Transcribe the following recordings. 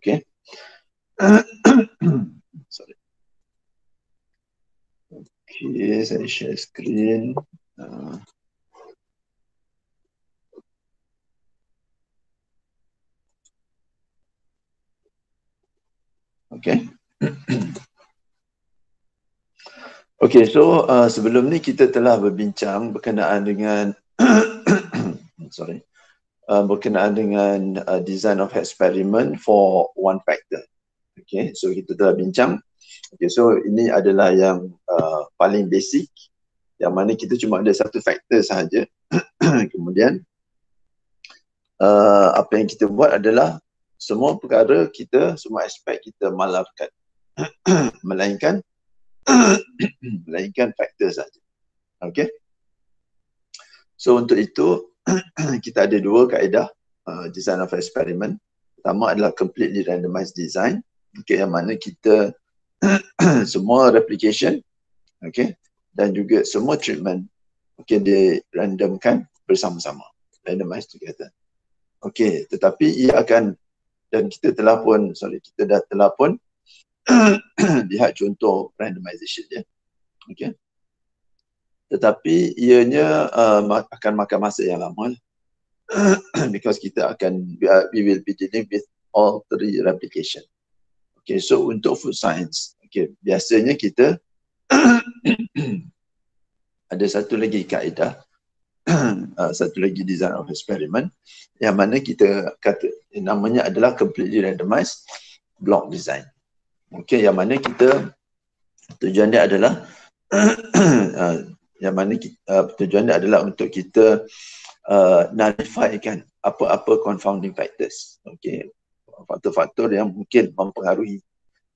Okay. Sorry. Okay, saya share screen. Uh, okay. okay, so uh, sebelum ni kita telah berbincang berkenaan dengan sorry uh, berkenaan dengan uh, design of experiment for one factor. Okay, so kita telah bincang. Okay, so ini adalah yang uh, paling basic yang mana kita cuma ada satu faktor sahaja. Kemudian uh, apa yang kita buat adalah semua perkara kita, semua aspek kita malarkan. melainkan melainkan faktor saja. Okay. So untuk itu kita ada dua kaedah uh, design of experiment. Pertama adalah completely randomized design. Okay, yang mana kita semua replication okay, dan juga semua treatment okay, di randomkan bersama-sama. Randomized together. Okay, tetapi ia akan dan kita telah pun, sorry, kita dah telah pun lihat contoh randomization dia. Okay. Tetapi ianya uh, akan makan masa yang lama because kita akan we will be dealing with all three replication. Okay, so untuk food science, okay, biasanya kita ada satu lagi kaedah, uh, satu lagi design of experiment yang mana kita kata namanya adalah completely randomized block design. Okay, yang mana kita tujuan dia adalah uh, yang mana kita, uh, tujuan dia adalah untuk kita uh, nullify kan apa-apa confounding factors. Okay, faktor-faktor yang mungkin mempengaruhi.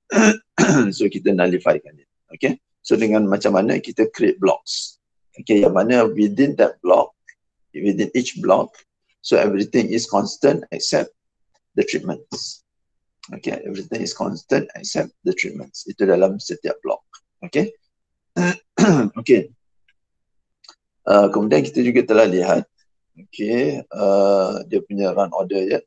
so kita nullify kan dia. Okay, so dengan macam mana kita create blocks. Okay, yang mana within that block, within each block, so everything is constant except the treatments. Okay, everything is constant except the treatments. Itu dalam setiap block. Okay. okay. Uh, kemudian kita juga telah lihat okay, uh, dia punya run order ya.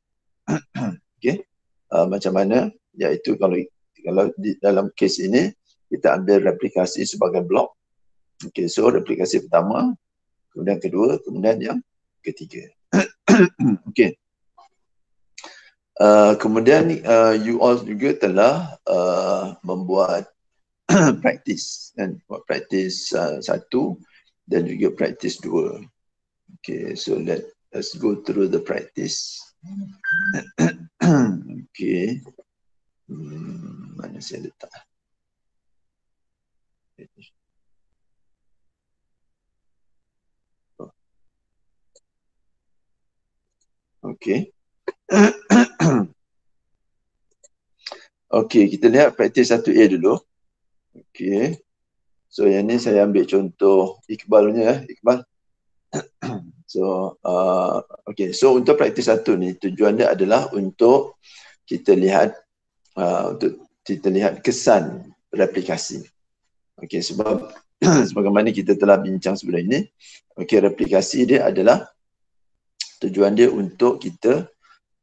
okay. Uh, macam mana iaitu kalau kalau di dalam kes ini kita ambil replikasi sebagai blok. Okay, so replikasi pertama, kemudian kedua, kemudian yang ketiga. okay. Uh, kemudian uh, you all juga telah uh, membuat practice dan buat practice uh, satu dan juga practice dua. Okay, so let us go through the practice. okay, hmm, mana saya letak? Okay. Okey, kita lihat praktis 1A dulu. Okey. So yang ni saya ambil contoh Iqbal punya eh, Iqbal. so uh, okey, so untuk praktis satu ni tujuan dia adalah untuk kita lihat uh, untuk kita lihat kesan replikasi. Okey, sebab sebagaimana kita telah bincang sebelum ini, okey replikasi dia adalah tujuan dia untuk kita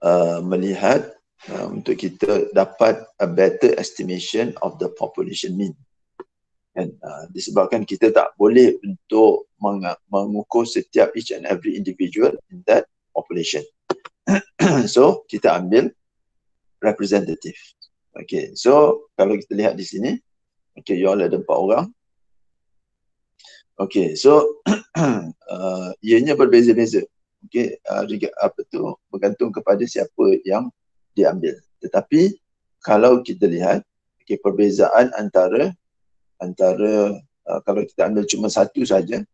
uh, melihat uh, untuk kita dapat a better estimation of the population mean. Dan uh, disebabkan kita tak boleh untuk meng- mengukur setiap each and every individual in that population. so kita ambil representative. Okay, so kalau kita lihat di sini, okay, you all ada empat orang. Okay, so uh, ianya berbeza-beza. Okay, uh, apa tu bergantung kepada siapa yang diambil. Tetapi kalau kita lihat okay, perbezaan antara antara uh, kalau kita ambil cuma satu saja,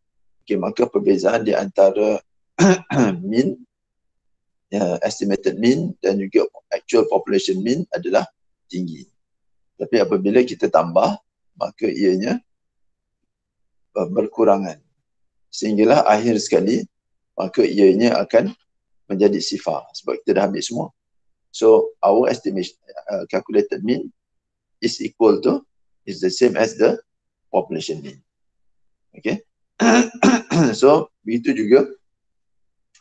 okay, maka perbezaan di antara mean uh, estimated mean dan juga actual population mean adalah tinggi. Tapi apabila kita tambah, maka ianya uh, berkurangan. Sehinggalah akhir sekali, maka ianya akan menjadi sifar sebab kita dah ambil semua. So our estimation uh, calculated mean is equal to is the same as the population mean. Okay. so begitu juga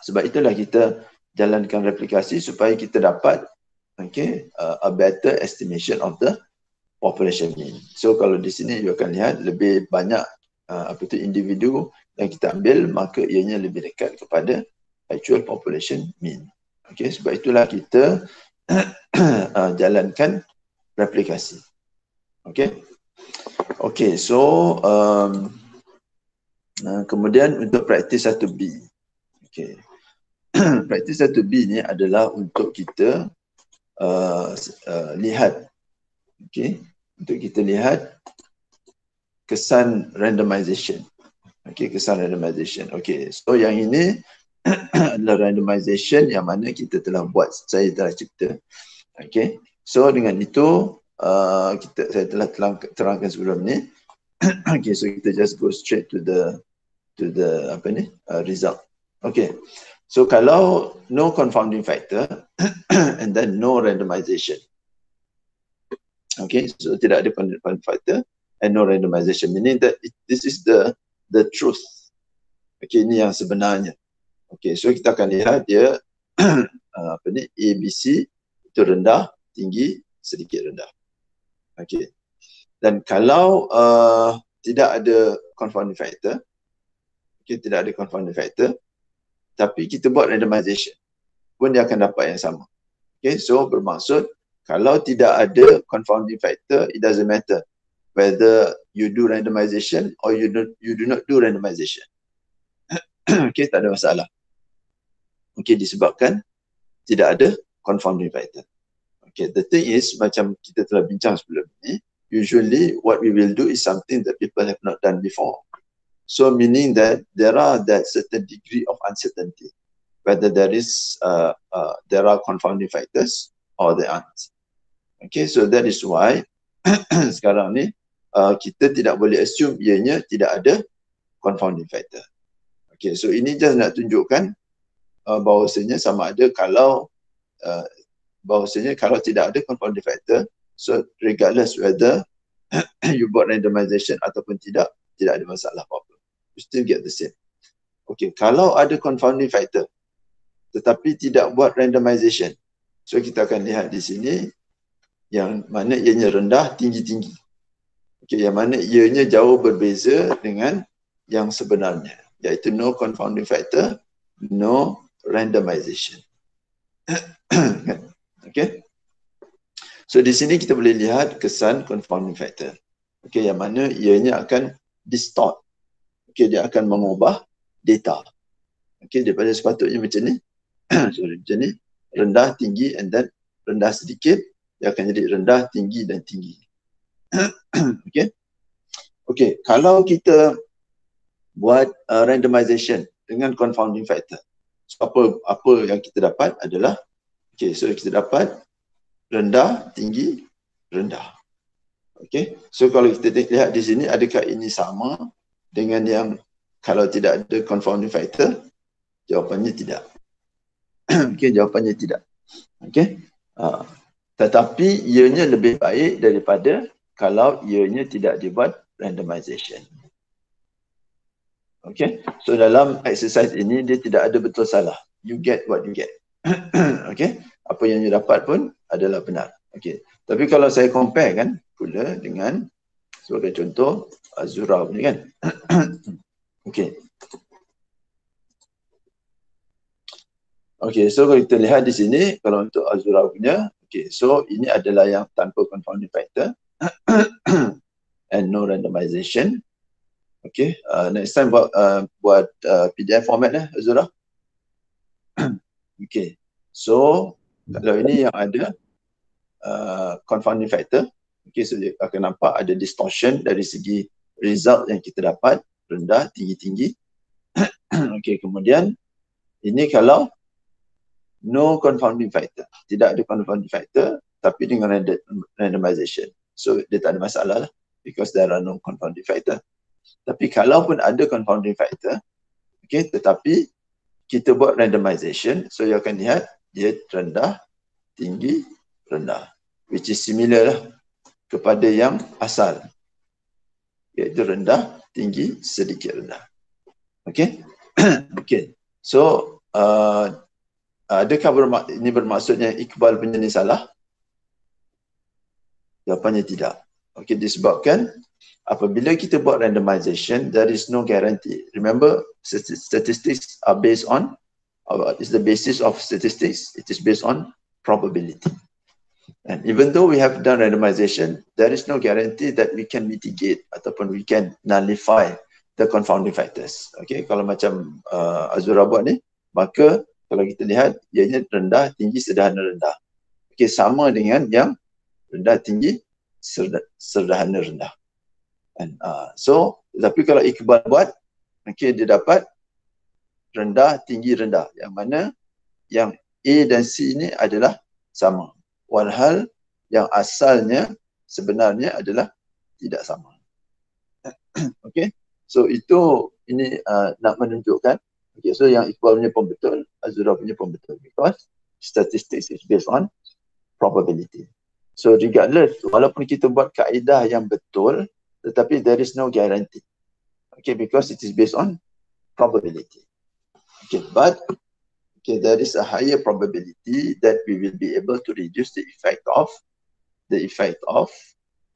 sebab itulah kita jalankan replikasi supaya kita dapat okay, uh, a better estimation of the population mean. So kalau di sini you akan lihat lebih banyak uh, apa tu individu yang kita ambil maka ianya lebih dekat kepada actual population mean. Okay, sebab itulah kita uh, jalankan replikasi. Okay. Okay, so um, uh, kemudian untuk praktis 1B. Okay. praktis 1B ni adalah untuk kita uh, uh, lihat. Okay. Untuk kita lihat kesan randomization. Okay kesan randomization. Okay so yang ini adalah randomization yang mana kita telah buat saya telah cipta. Okay. So dengan itu uh, kita saya telah terang, terangkan sebelum ni okay so kita just go straight to the to the apa ni uh, result okay So kalau no confounding factor and then no randomization. Okay, so tidak ada confounding factor and no randomization. Meaning that it, this is the the truth. Okay, ini yang sebenarnya. Okay, so kita akan lihat dia uh, apa ni A, B, C itu rendah, tinggi, sedikit rendah. Okay. Dan kalau uh, tidak ada confounding factor, okay, tidak ada confounding factor, tapi kita buat randomization pun dia akan dapat yang sama. Okay, so bermaksud kalau tidak ada confounding factor, it doesn't matter whether you do randomization or you do, you do not do randomization. okay, tak ada masalah. Okay, disebabkan tidak ada confounding factor. Okay, the thing is macam kita telah bincang sebelum ini, usually what we will do is something that people have not done before. So meaning that there are that certain degree of uncertainty whether there is uh, uh, there are confounding factors or there aren't. Okay, so that is why sekarang ni uh, kita tidak boleh assume ianya tidak ada confounding factor. Okay, so ini just nak tunjukkan uh, bahawasanya sama ada kalau uh, bahawasanya kalau tidak ada confounding factor, so regardless whether you buat randomization ataupun tidak, tidak ada masalah apa-apa you still get the same. Okay, kalau ada confounding factor tetapi tidak buat randomization. So kita akan lihat di sini yang mana ianya rendah, tinggi-tinggi. Okay, yang mana ianya jauh berbeza dengan yang sebenarnya. Iaitu no confounding factor, no randomization. okay. So di sini kita boleh lihat kesan confounding factor. Okay, yang mana ianya akan distort okay, dia akan mengubah data. Okay, daripada sepatutnya macam ni, sorry, macam ni, rendah, tinggi, and then rendah sedikit, dia akan jadi rendah, tinggi dan tinggi. okay. Okay, kalau kita buat uh, randomization dengan confounding factor, so apa apa yang kita dapat adalah, okay, so kita dapat rendah, tinggi, rendah. Okay, so kalau kita lihat di sini, adakah ini sama dengan yang kalau tidak ada confounding factor? Jawapannya tidak. Okey jawapannya tidak. Okey uh, tetapi ianya lebih baik daripada kalau ianya tidak dibuat randomization. Okey so dalam exercise ini dia tidak ada betul salah. You get what you get okey apa yang you dapat pun adalah benar okey tapi kalau saya compare kan pula dengan sebagai contoh Azura punya kan. Okey. Okey, so kalau kita lihat di sini kalau untuk Azura punya, okey, so ini adalah yang tanpa confounding factor and no randomization. Okey, uh, next time buat uh, buat uh, PDF format lah Azura. Okey. So kalau ini yang ada uh, confounding factor, okey, so dia akan nampak ada distortion dari segi result yang kita dapat rendah, tinggi-tinggi. Okey, kemudian ini kalau no confounding factor. Tidak ada confounding factor tapi dengan randomization. So dia tak ada masalah lah because there are no confounding factor. Tapi kalau pun ada confounding factor, okay, tetapi kita buat randomization, so you akan lihat dia rendah, tinggi, rendah. Which is similar lah kepada yang asal iaitu rendah, tinggi, sedikit rendah. Okay? okay. So, uh, adakah bermak- ini bermaksudnya Iqbal punya ni salah? Jawapannya tidak. Okay, disebabkan apabila kita buat randomization, there is no guarantee. Remember, statistics are based on, uh, is the basis of statistics. It is based on probability. And even though we have done randomization, there is no guarantee that we can mitigate ataupun we can nullify the confounding factors. Okay, kalau macam uh, Azura buat ni, maka kalau kita lihat, ianya rendah, tinggi, sederhana, rendah. Okay, sama dengan yang rendah, tinggi, sederhana, rendah. And, uh, so, tapi kalau Iqbal buat, okay, dia dapat rendah, tinggi, rendah. Yang mana yang A dan C ni adalah sama. Walhal yang asalnya sebenarnya adalah tidak sama. okay, so itu ini uh, nak menunjukkan Okay, so yang Iqbal punya pun betul, Azura punya pun betul because statistics is based on probability. So regardless, walaupun kita buat kaedah yang betul, tetapi there is no guarantee. Okay, because it is based on probability. Okay, but okay, there is a higher probability that we will be able to reduce the effect of the effect of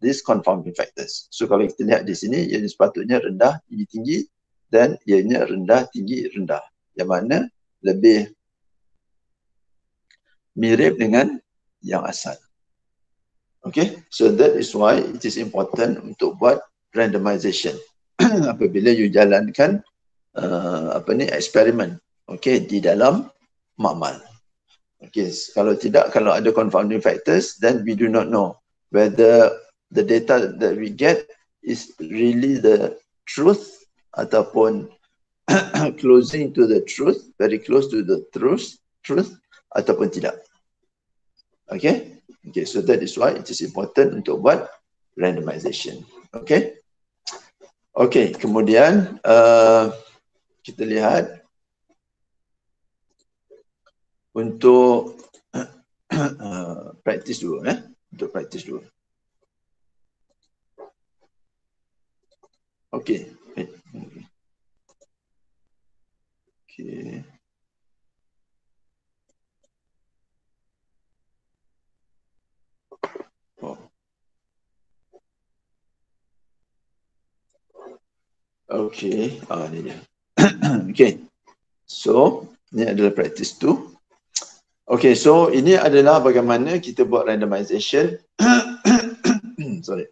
these confounding factors. So kalau kita lihat di sini, yang sepatutnya rendah, tinggi, tinggi, dan ianya rendah tinggi rendah yang mana lebih mirip dengan yang asal. Okay, so that is why it is important untuk buat randomization apabila you jalankan uh, apa ni eksperimen okay di dalam makmal. Okay, kalau tidak kalau ada confounding factors then we do not know whether the data that we get is really the truth ataupun closing to the truth, very close to the truth, truth ataupun tidak. Okay? Okay, so that is why it is important untuk buat randomization. Okay? Okay, kemudian uh, kita lihat untuk uh, practice dulu eh untuk practice dulu. Okay. Okay. Okay, ah ni dia. okay, so ini adalah practice tu. Okay, so ini adalah bagaimana kita buat randomization. Sorry.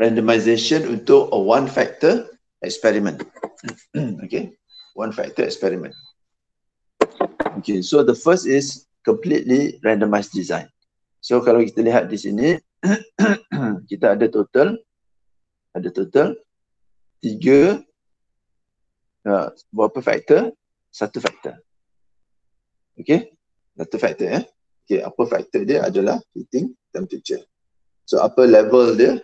Randomization untuk a one factor experiment. okay one factor experiment. Okay, so the first is completely randomized design. So kalau kita lihat di sini, kita ada total, ada total tiga, uh, berapa factor? Satu factor. Okay, satu factor ya. Eh? Okay, apa factor dia adalah heating temperature. So apa level dia?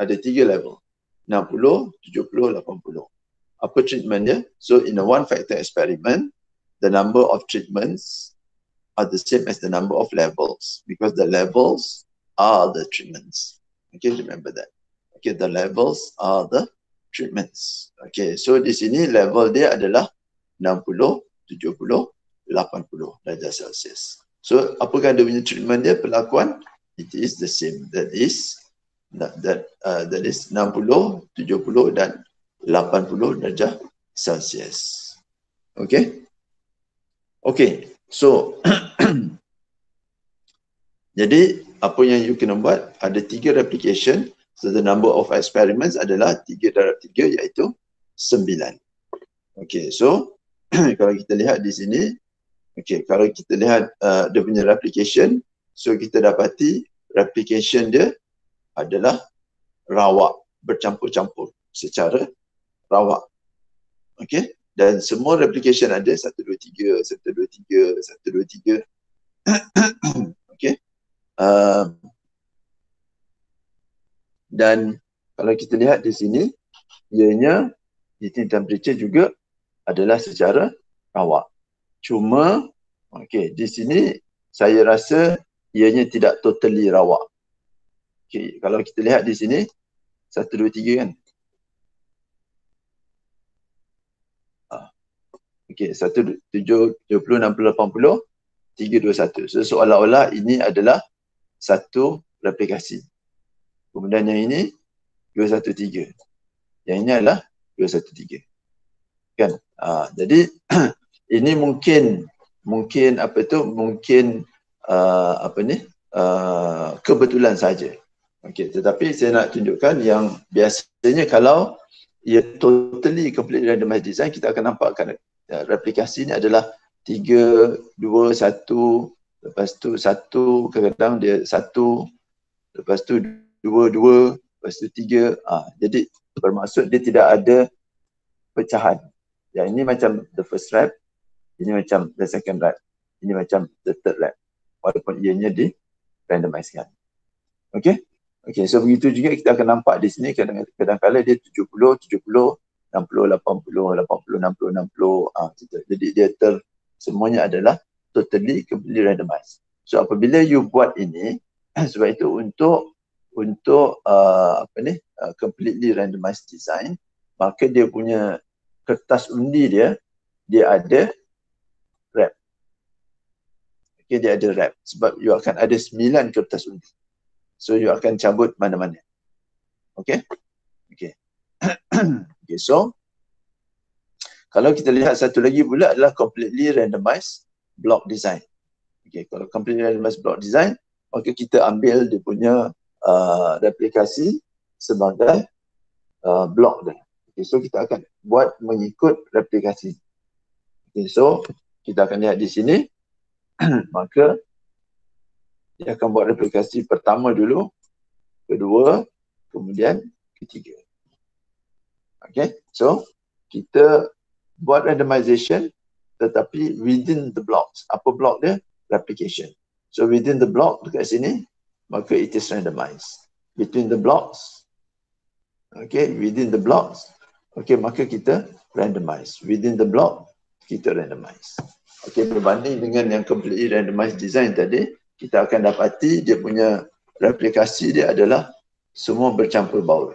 Ada tiga level. 60, 70, 80 apa treatment dia. So in a one factor experiment, the number of treatments are the same as the number of levels because the levels are the treatments. Okay, remember that. Okay, the levels are the treatments. Okay, so di sini level dia adalah 60, 70, 80 darjah Celsius. So apakah dia punya treatment dia, perlakuan? It is the same. That is that uh, that is 60, 70 dan 80 darjah Celsius. Okay? Okay. So, jadi apa yang you kena buat, ada tiga replication. So, the number of experiments adalah tiga darab tiga iaitu sembilan. Okay, so kalau kita lihat di sini, okay, kalau kita lihat uh, dia punya replication, so kita dapati replication dia adalah rawak bercampur-campur secara rawak. Okay. Dan semua replication ada 1, 2, 3, 1, 2, 3, 1, 2, 3. okay. Uh, dan kalau kita lihat di sini, ianya heating temperature juga adalah secara rawak. Cuma, okay, di sini saya rasa ianya tidak totally rawak. Okay, kalau kita lihat di sini, 1, 2, 3 kan. Okey, 1, 7, 70, 60, 80, 3, 2, 1. So, seolah-olah ini adalah satu replikasi. Kemudian yang ini 213. Yang ini adalah 213. Kan? Uh, jadi ini mungkin mungkin apa itu mungkin uh, apa ni uh, kebetulan saja. Okey, tetapi saya nak tunjukkan yang biasanya kalau ia totally complete randomized design kita akan nampakkan uh, replikasi ni adalah 3 2 1 lepas tu 1 kadang-kadang dia 1 lepas tu 2 2 lepas tu 3 ah jadi bermaksud dia tidak ada pecahan. Yang ini macam the first rep, ini macam the second rep, ini macam the third rep. Walaupun ianya di randomizekan. Okay? Okay, so begitu juga kita akan nampak di sini kadang-kadang dia 70, 70, 60, 80, 80, 60, 60. Ah, gitu. Jadi dia ter, semuanya adalah totally completely randomized. So apabila you buat ini, sebab itu untuk untuk uh, apa ni uh, completely randomized design, maka dia punya kertas undi dia dia ada wrap. Okay, dia ada wrap sebab you akan ada sembilan kertas undi. So you akan cabut mana-mana. Okay? Okay. okay, so kalau kita lihat satu lagi pula adalah completely randomized block design. Okay, kalau completely randomized block design, maka kita ambil dia punya uh, replikasi sebagai uh, block dia. Okay, so kita akan buat mengikut replikasi. Okay, so kita akan lihat di sini. Maka dia akan buat replikasi pertama dulu, kedua, kemudian ketiga. Okay, so kita buat randomization tetapi within the blocks. Apa block dia? Replication. So within the block dekat sini, maka it is randomized. Between the blocks, okay, within the blocks, Okey, maka kita randomize. Within the block, kita randomize. Okey, berbanding dengan yang completely randomized design tadi, kita akan dapati dia punya replikasi dia adalah semua bercampur baur.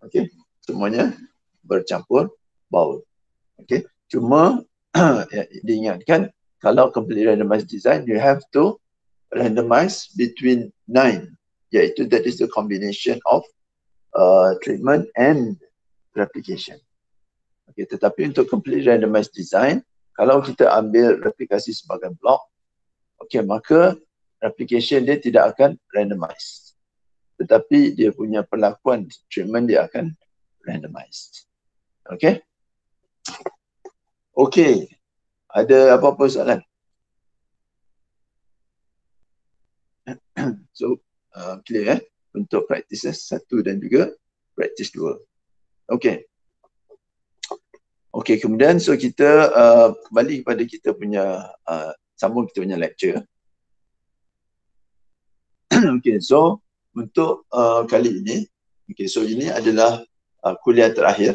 Okey, semuanya bercampur baur. Okey, cuma ya, diingatkan kalau completely randomized design, you have to randomize between nine, iaitu that is the combination of uh, treatment and replication. Okay, tetapi untuk complete randomized design, kalau kita ambil replikasi sebagai blok, okay, maka replication dia tidak akan randomized. Tetapi dia punya perlakuan treatment dia akan randomized. Okay? Okay. Ada apa-apa soalan? so, uh, clear eh? Untuk practices satu dan juga practice dua. Okay. Okay, kemudian so kita uh, kembali kepada kita punya uh, sambung kita punya lecture. okay, so untuk uh, kali ini, okay, so ini adalah uh, kuliah terakhir.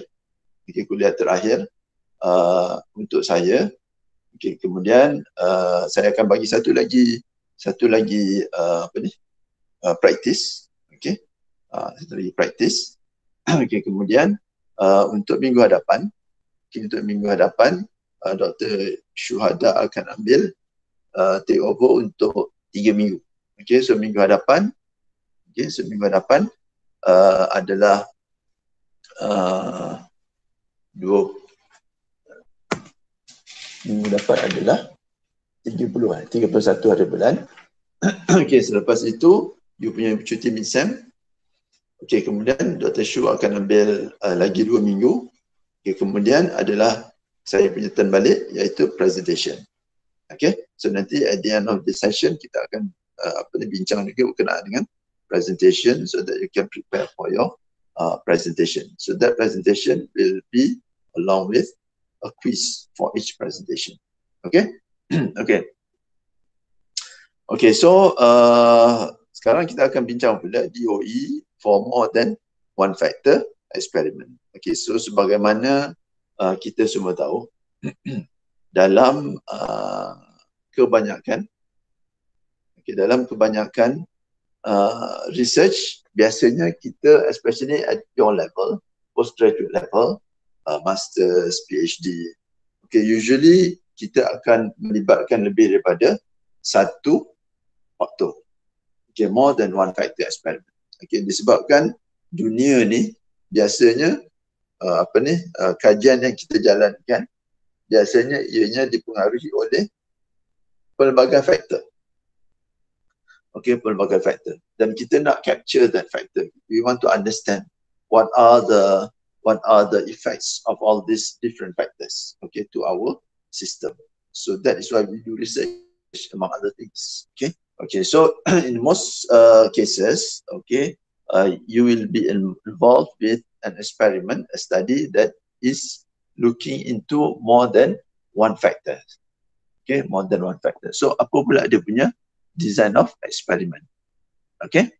Okay, kuliah terakhir uh, untuk saya. Okay, kemudian uh, saya akan bagi satu lagi satu lagi uh, apa ni? Uh, practice. Okay. Uh, satu lagi practice. okay, kemudian uh, untuk minggu hadapan, okay, untuk minggu hadapan, uh, Dr. Syuhada akan ambil uh, take over untuk tiga minggu. Okay, so minggu hadapan, okay, so minggu hadapan uh, adalah uh, dua minggu depan adalah 30 hari, 31 hari bulan. okay, selepas itu, you punya cuti mid-sem, Okey, kemudian Dr. Shu akan ambil uh, lagi dua minggu. Okey, kemudian adalah saya punya turn balik iaitu presentation. Okey, so nanti at the end of the session kita akan uh, apa ni bincang juga berkenaan dengan presentation so that you can prepare for your uh, presentation. So that presentation will be along with a quiz for each presentation. Okay? okay. Okay, so uh, sekarang kita akan bincang pula DOE for more than one factor experiment. Okay, so sebagaimana uh, kita semua tahu, dalam uh, kebanyakan, okay, dalam kebanyakan uh, research, biasanya kita, especially at your level, postgraduate level, uh, masters, PhD, okay, usually kita akan melibatkan lebih daripada satu faktor. Okay, more than one factor experiment. Okay, disebabkan dunia ni biasanya uh, apa ni uh, kajian yang kita jalankan biasanya ianya dipengaruhi oleh pelbagai faktor. Okay, pelbagai faktor. Dan kita nak capture that factor. We want to understand what are the what are the effects of all these different factors okay to our system. So that is why we do research among other things. Okay. Okay. So in most uh, cases, okay, uh, you will be involved with an experiment, a study that is looking into more than one factor. Okay, more than one factor. So apa pula dia punya design of experiment? Okay.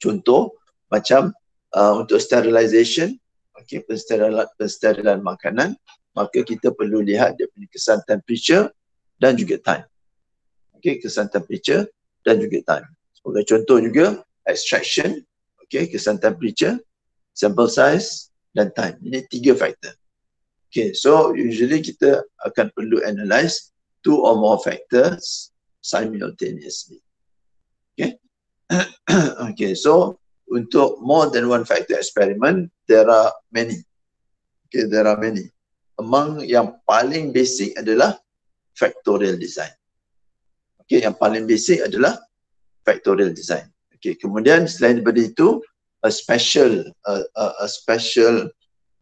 Contoh macam uh, untuk sterilization, okay, pensterilan, pensterilan makanan, maka kita perlu lihat dia punya kesan temperature dan juga time. Okay, kesan temperature dan juga time. Sebagai contoh juga, extraction, okay, kesan temperature, sample size dan time. Ini tiga faktor. Okay, so usually kita akan perlu analyze two or more factors simultaneously. Okay, okay, so untuk more than one factor experiment, there are many. Okay, there are many. Among yang paling basic adalah factorial design. Okay, yang paling basic adalah factorial design. Okay, kemudian selain daripada itu, a special, a, a, a special,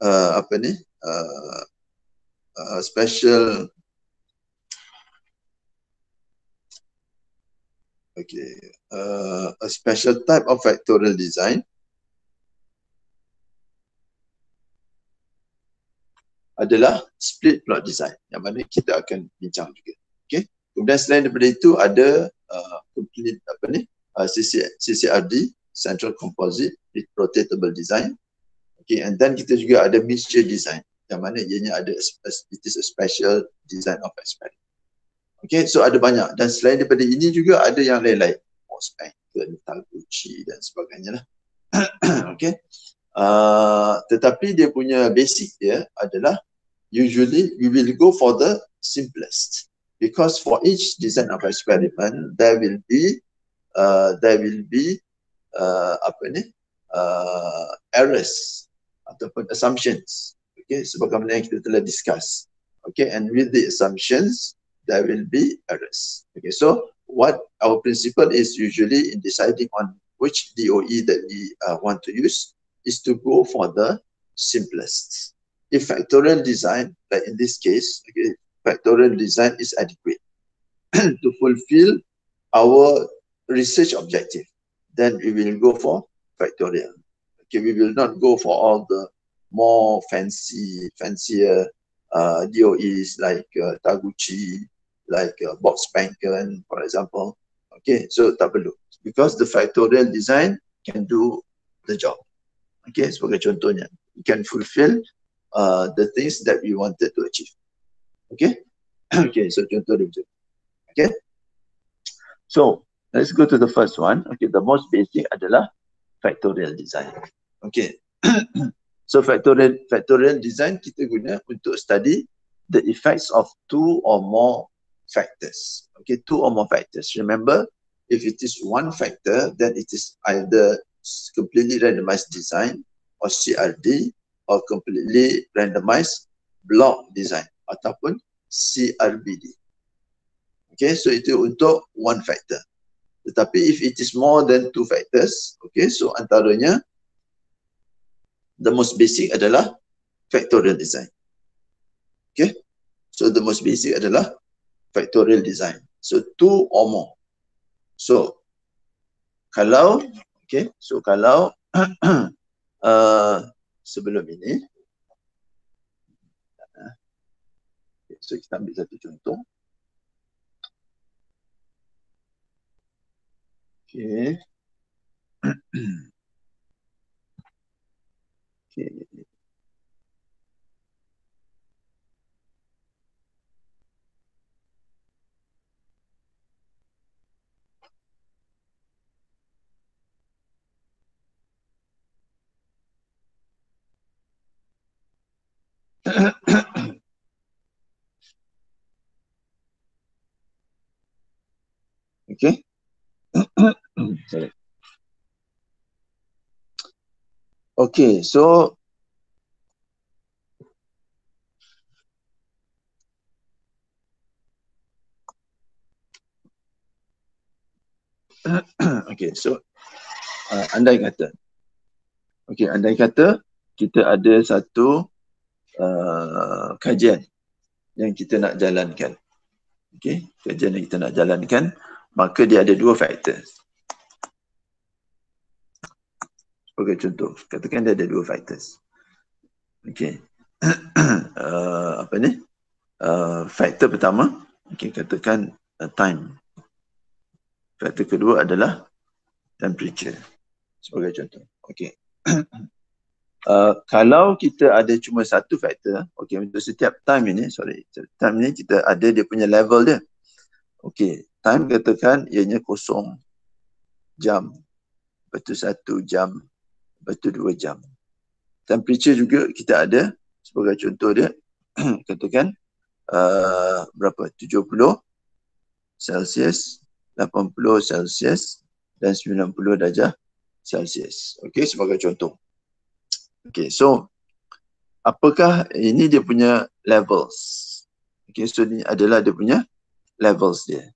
uh, apa ni, uh, a special, okay, uh, a special type of factorial design adalah split plot design yang mana kita akan bincang juga. Okay. Kemudian selain daripada itu ada uh, apa ni uh, CC, CCRD Central Composite with Rotatable Design. Okay, and then kita juga ada mixture design yang mana ianya ada it is a special design of experiment. Okay, so ada banyak dan selain daripada ini juga ada yang lain-lain. Mosbank, Talguchi dan sebagainya lah. okay. Uh, tetapi dia punya basic dia adalah usually we will go for the simplest. Because for each design of experiment there will be uh, there will be uh, uh, errors ataupun assumptions. Okay sebagaimana yang kita telah discuss. Okay and with the assumptions there will be errors. Okay so what our principle is usually in deciding on which DOE that we uh, want to use is to go for the simplest if factorial design, like in this case, okay, factorial design is adequate to fulfill our research objective, then we will go for factorial. Okay, we will not go for all the more fancy, fancier uh, DOEs like uh, Taguchi, like uh, Box Banken, for example. Okay, so tak perlu. Because the factorial design can do the job. Okay, sebagai contohnya. It can fulfill uh, the things that we wanted to achieve. Okay? okay, so contoh Okay? So, let's go to the first one. Okay, the most basic adalah factorial design. Okay. so, factorial factorial design kita guna untuk study the effects of two or more factors. Okay, two or more factors. Remember, if it is one factor, then it is either completely randomized design or CRD or completely randomized block design ataupun CRBD. Okay, so itu untuk one factor. Tetapi if it is more than two factors, okay, so antaranya the most basic adalah factorial design. Okay, so the most basic adalah factorial design. So two or more. So kalau, okay, so kalau uh, sebelum ini. So kita ambil satu contoh. Okay. okay. okay Sorry. Okay, so okay, so uh, andai kata, okay, andai kata kita ada satu uh, kajian yang kita nak jalankan, okay, kajian yang kita nak jalankan, maka dia ada dua faktor. Sebagai contoh, katakan dia ada dua factors. Okay. uh, apa ni? Uh, faktor pertama, okay, katakan uh, time. Faktor kedua adalah temperature. Sebagai contoh. Okay. uh, kalau kita ada cuma satu faktor, okay, untuk setiap time ini, sorry, time ini kita ada dia punya level dia. Okay, time katakan ianya kosong jam, betul satu jam, Lepas tu dua jam. Temperature juga kita ada sebagai contoh dia katakan uh, berapa? 70 Celsius, 80 Celsius dan 90 darjah Celsius. Okey, sebagai contoh. Okey, so apakah ini dia punya levels? Okey, so ini adalah dia punya levels dia.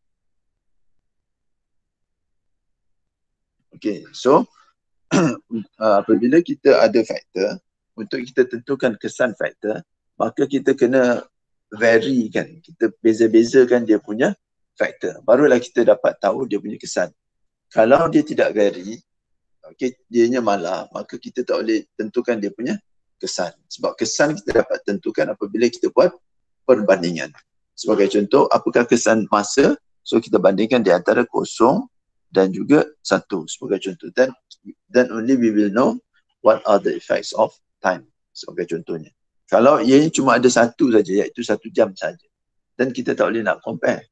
Okey, so uh, apabila kita ada faktor untuk kita tentukan kesan faktor maka kita kena vary kan kita beza-bezakan dia punya faktor barulah kita dapat tahu dia punya kesan kalau dia tidak vary okey dianya malah. Maka kita tak boleh tentukan dia punya kesan. Sebab kesan kita dapat tentukan apabila kita buat perbandingan. Sebagai contoh apakah kesan masa? So kita bandingkan di antara kosong dan juga satu. Sebagai contoh dan then only we will know what are the effects of time. Sebagai contohnya. Kalau ia cuma ada satu saja iaitu satu jam saja dan kita tak boleh nak compare.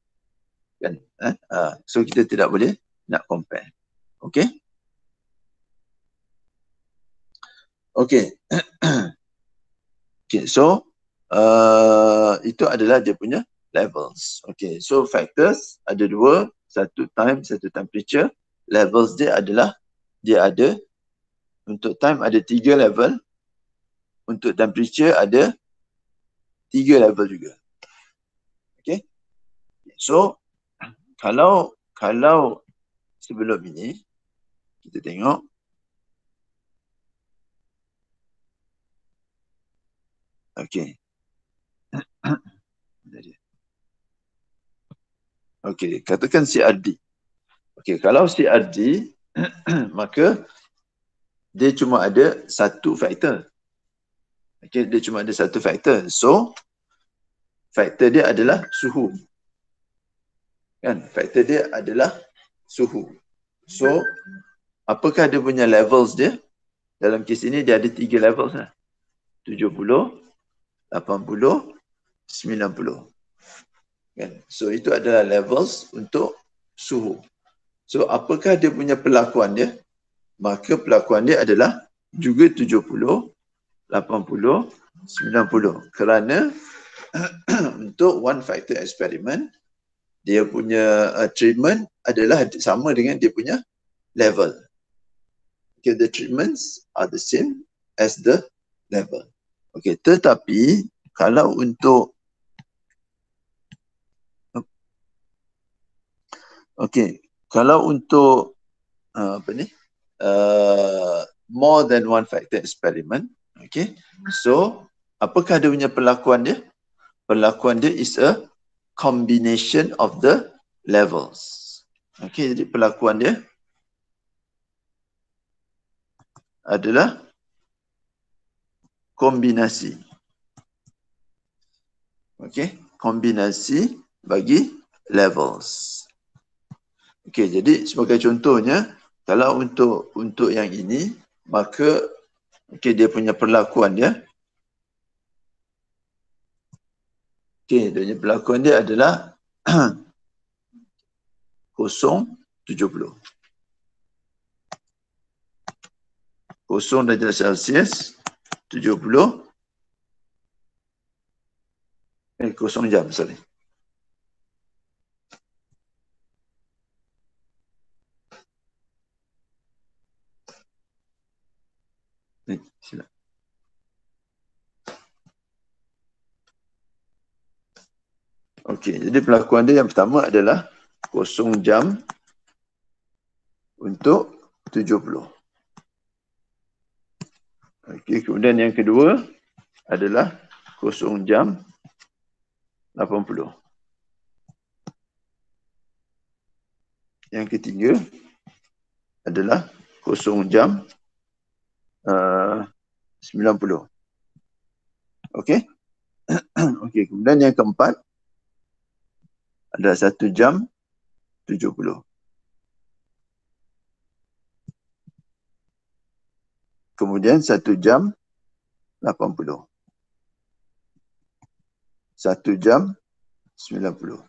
Kan? Eh? uh, so kita tidak boleh nak compare. Okay okay okay so uh, itu adalah dia punya levels okay so factors ada dua satu time, satu temperature. Levels dia adalah dia ada untuk time ada tiga level. Untuk temperature ada tiga level juga. Okay. So, kalau kalau sebelum ini kita tengok Okay. Okey, katakan CRD. Okey, kalau CRD maka dia cuma ada satu faktor. Okey, dia cuma ada satu faktor. So faktor dia adalah suhu. Kan? Faktor dia adalah suhu. So apakah dia punya levels dia? Dalam kes ini dia ada tiga levels lah. 70, 80, 90. Kan? So itu adalah levels untuk suhu. So apakah dia punya perlakuan dia? Maka perlakuan dia adalah juga 70, 80, 90. Kerana untuk one factor experiment, dia punya uh, treatment adalah sama dengan dia punya level. Okay, the treatments are the same as the level. Okay, tetapi kalau untuk Okey, kalau untuk uh, apa ni? Uh, more than one factor experiment, okay. So, apakah dia punya perlakuan dia? Perlakuan dia is a combination of the levels. Okay, jadi perlakuan dia adalah kombinasi. Okay, kombinasi bagi levels. Okey, jadi sebagai contohnya, kalau untuk untuk yang ini, maka okey dia punya perlakuan dia. Okey, dia punya perlakuan dia adalah kosong tujuh puluh. Kosong darjah Celsius 70 eh kosong jam sorry. Eh, Okey, jadi pelakuan dia yang pertama adalah kosong jam untuk 70. Okey, kemudian yang kedua adalah kosong jam 80. Yang ketiga adalah kosong jam uh, 90. Okey. Okey, kemudian yang keempat adalah satu jam 70. Kemudian satu jam lapan puluh. Satu jam sembilan puluh.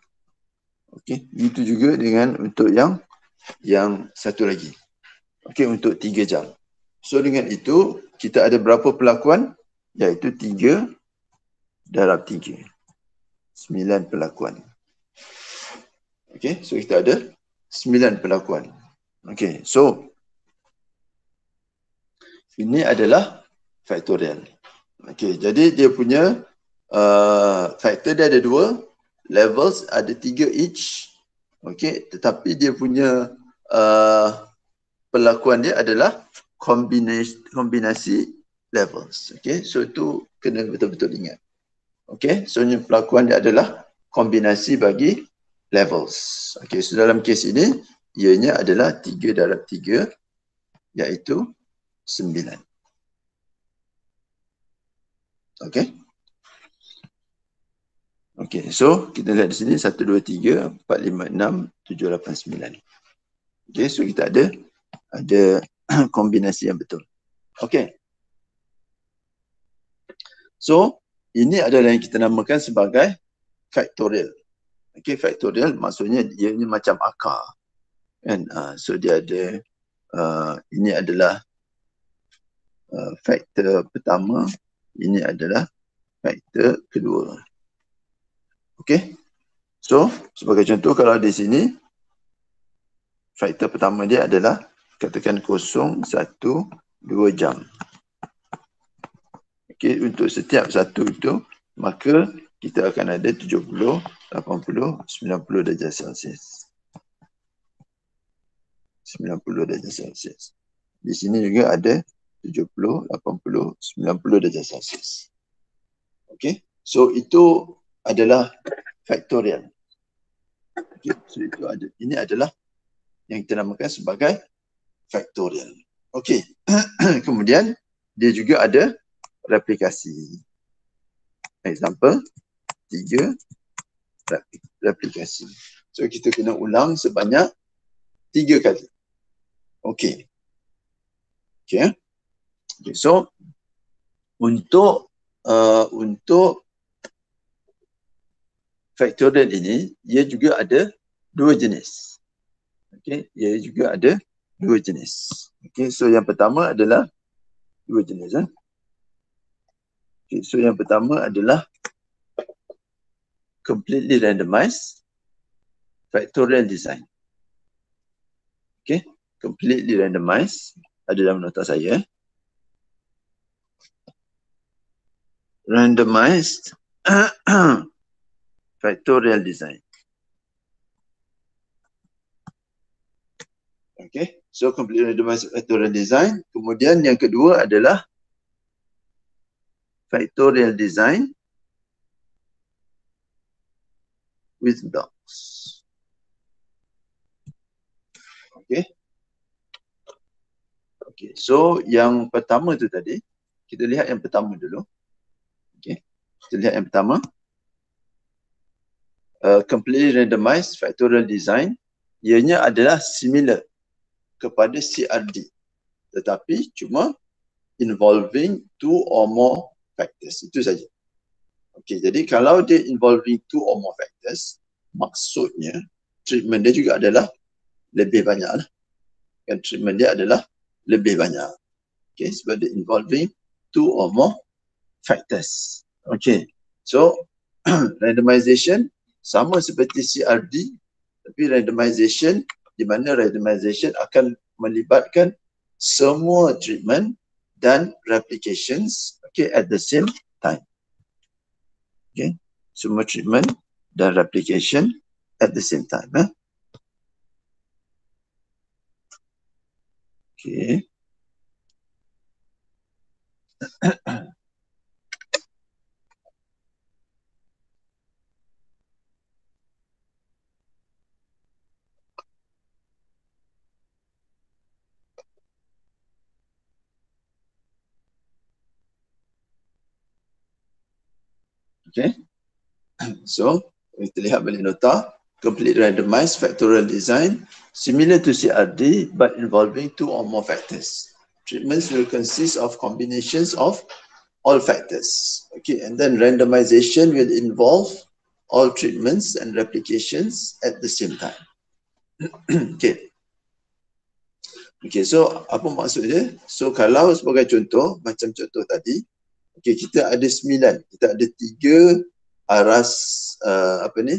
Okey, itu juga dengan untuk yang yang satu lagi. Okey, untuk tiga jam. So dengan itu, kita ada berapa pelakuan? Iaitu tiga darab tiga. Sembilan pelakuan. Okay, so kita ada sembilan pelakuan. Okay, so ini adalah factorial. Okay, jadi dia punya uh, factor dia ada dua, levels ada tiga each. Okay, tetapi dia punya uh, pelakuan dia adalah kombinasi, kombinasi levels. Okay, so itu kena betul-betul ingat. Okay, so ini pelakuan dia adalah kombinasi bagi levels. Okay, so dalam kes ini, ianya adalah 3 darab 3, iaitu 9. Okay. Okay, so kita lihat di sini 1, 2, 3, 4, 5, 6, 7, 8, 9. Okay, so kita ada ada kombinasi yang betul. Okay. So, ini adalah yang kita namakan sebagai factorial. Okay, factorial maksudnya dia ni macam akar. Kan? Uh, so dia ada, uh, ini adalah uh, faktor pertama, ini adalah faktor kedua. Okay, so sebagai contoh kalau di sini, faktor pertama dia adalah katakan kosong, satu, dua jam. Okay, untuk setiap satu itu, maka kita akan ada 70, 80, 90 darjah Celsius. 90 darjah Celsius. Di sini juga ada 70, 80, 90 darjah Celsius. Okay. So itu adalah factorial. Okay. So itu ada. Ini adalah yang kita namakan sebagai factorial. Okay. Kemudian dia juga ada replikasi. Example, tiga replikasi. So kita kena ulang sebanyak tiga kali. Okay. Okay. So untuk uh, untuk factorial ini, ia juga ada dua jenis. Okay. Ia juga ada dua jenis. Okay. So yang pertama adalah dua jenis. Eh? Okay. So yang pertama adalah completely randomized factorial design. Okay, completely randomized. Ada dalam nota saya. Randomized factorial design. Okay, so completely randomized factorial design. Kemudian yang kedua adalah factorial design with blocks. Okay. Okay, so yang pertama tu tadi, kita lihat yang pertama dulu. Kita lihat yang pertama. Uh, completely randomized factorial design, ianya adalah similar kepada CRD. Tetapi cuma involving two or more factors. Itu saja. Okay, jadi kalau dia involving two or more factors, maksudnya treatment dia juga adalah lebih banyak lah. Kan treatment dia adalah lebih banyak. Okay, sebab dia involving two or more factors. Okay, so randomization sama seperti CRD, tapi randomization di mana randomization akan melibatkan semua treatment dan replications okay at the same time. Okay, semua treatment dan replication at the same time. Eh? Okay. Okay. So, kita lihat balik nota. Complete randomized factorial design similar to CRD but involving two or more factors. Treatments will consist of combinations of all factors. Okay, and then randomization will involve all treatments and replications at the same time. okay. Okay, so apa maksud dia? So kalau sebagai contoh, macam contoh tadi, okay, kita ada sembilan. Kita ada tiga aras uh, apa ni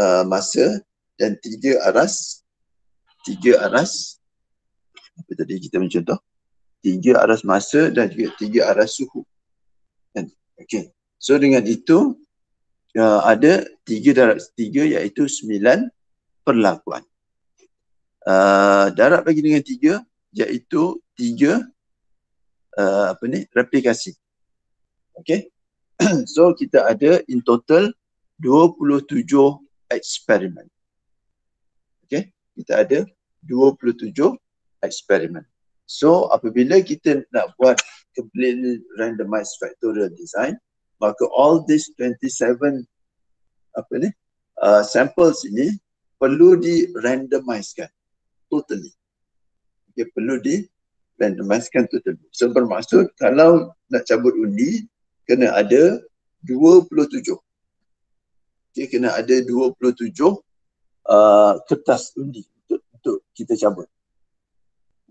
uh, masa dan tiga aras. Tiga aras. Apa tadi kita mencontoh tiga aras masa dan juga tiga aras suhu. Kan? Okey. So dengan itu uh, ada tiga darat tiga iaitu sembilan perlakuan. Uh, darat bagi dengan tiga iaitu tiga uh, apa ni replikasi okey so kita ada in total 27 eksperimen. Okay, kita ada 27 eksperimen. So apabila kita nak buat completely randomized factorial design, maka all these 27 apa ni uh, samples ini perlu di randomizekan totally. Okay, perlu di randomizekan totally. So bermaksud kalau nak cabut undi kena ada 27 okay, kena ada 27 uh, kertas undi untuk, untuk kita cabut.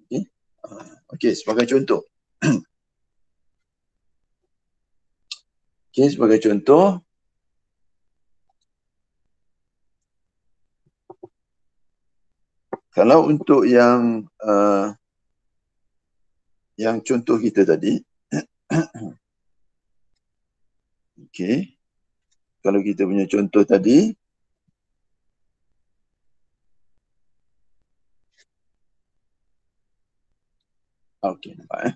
Okey. Uh, okey, sebagai contoh. okey, sebagai contoh. Kalau untuk yang uh, yang contoh kita tadi. okey kalau kita punya contoh tadi Okey, nampak eh.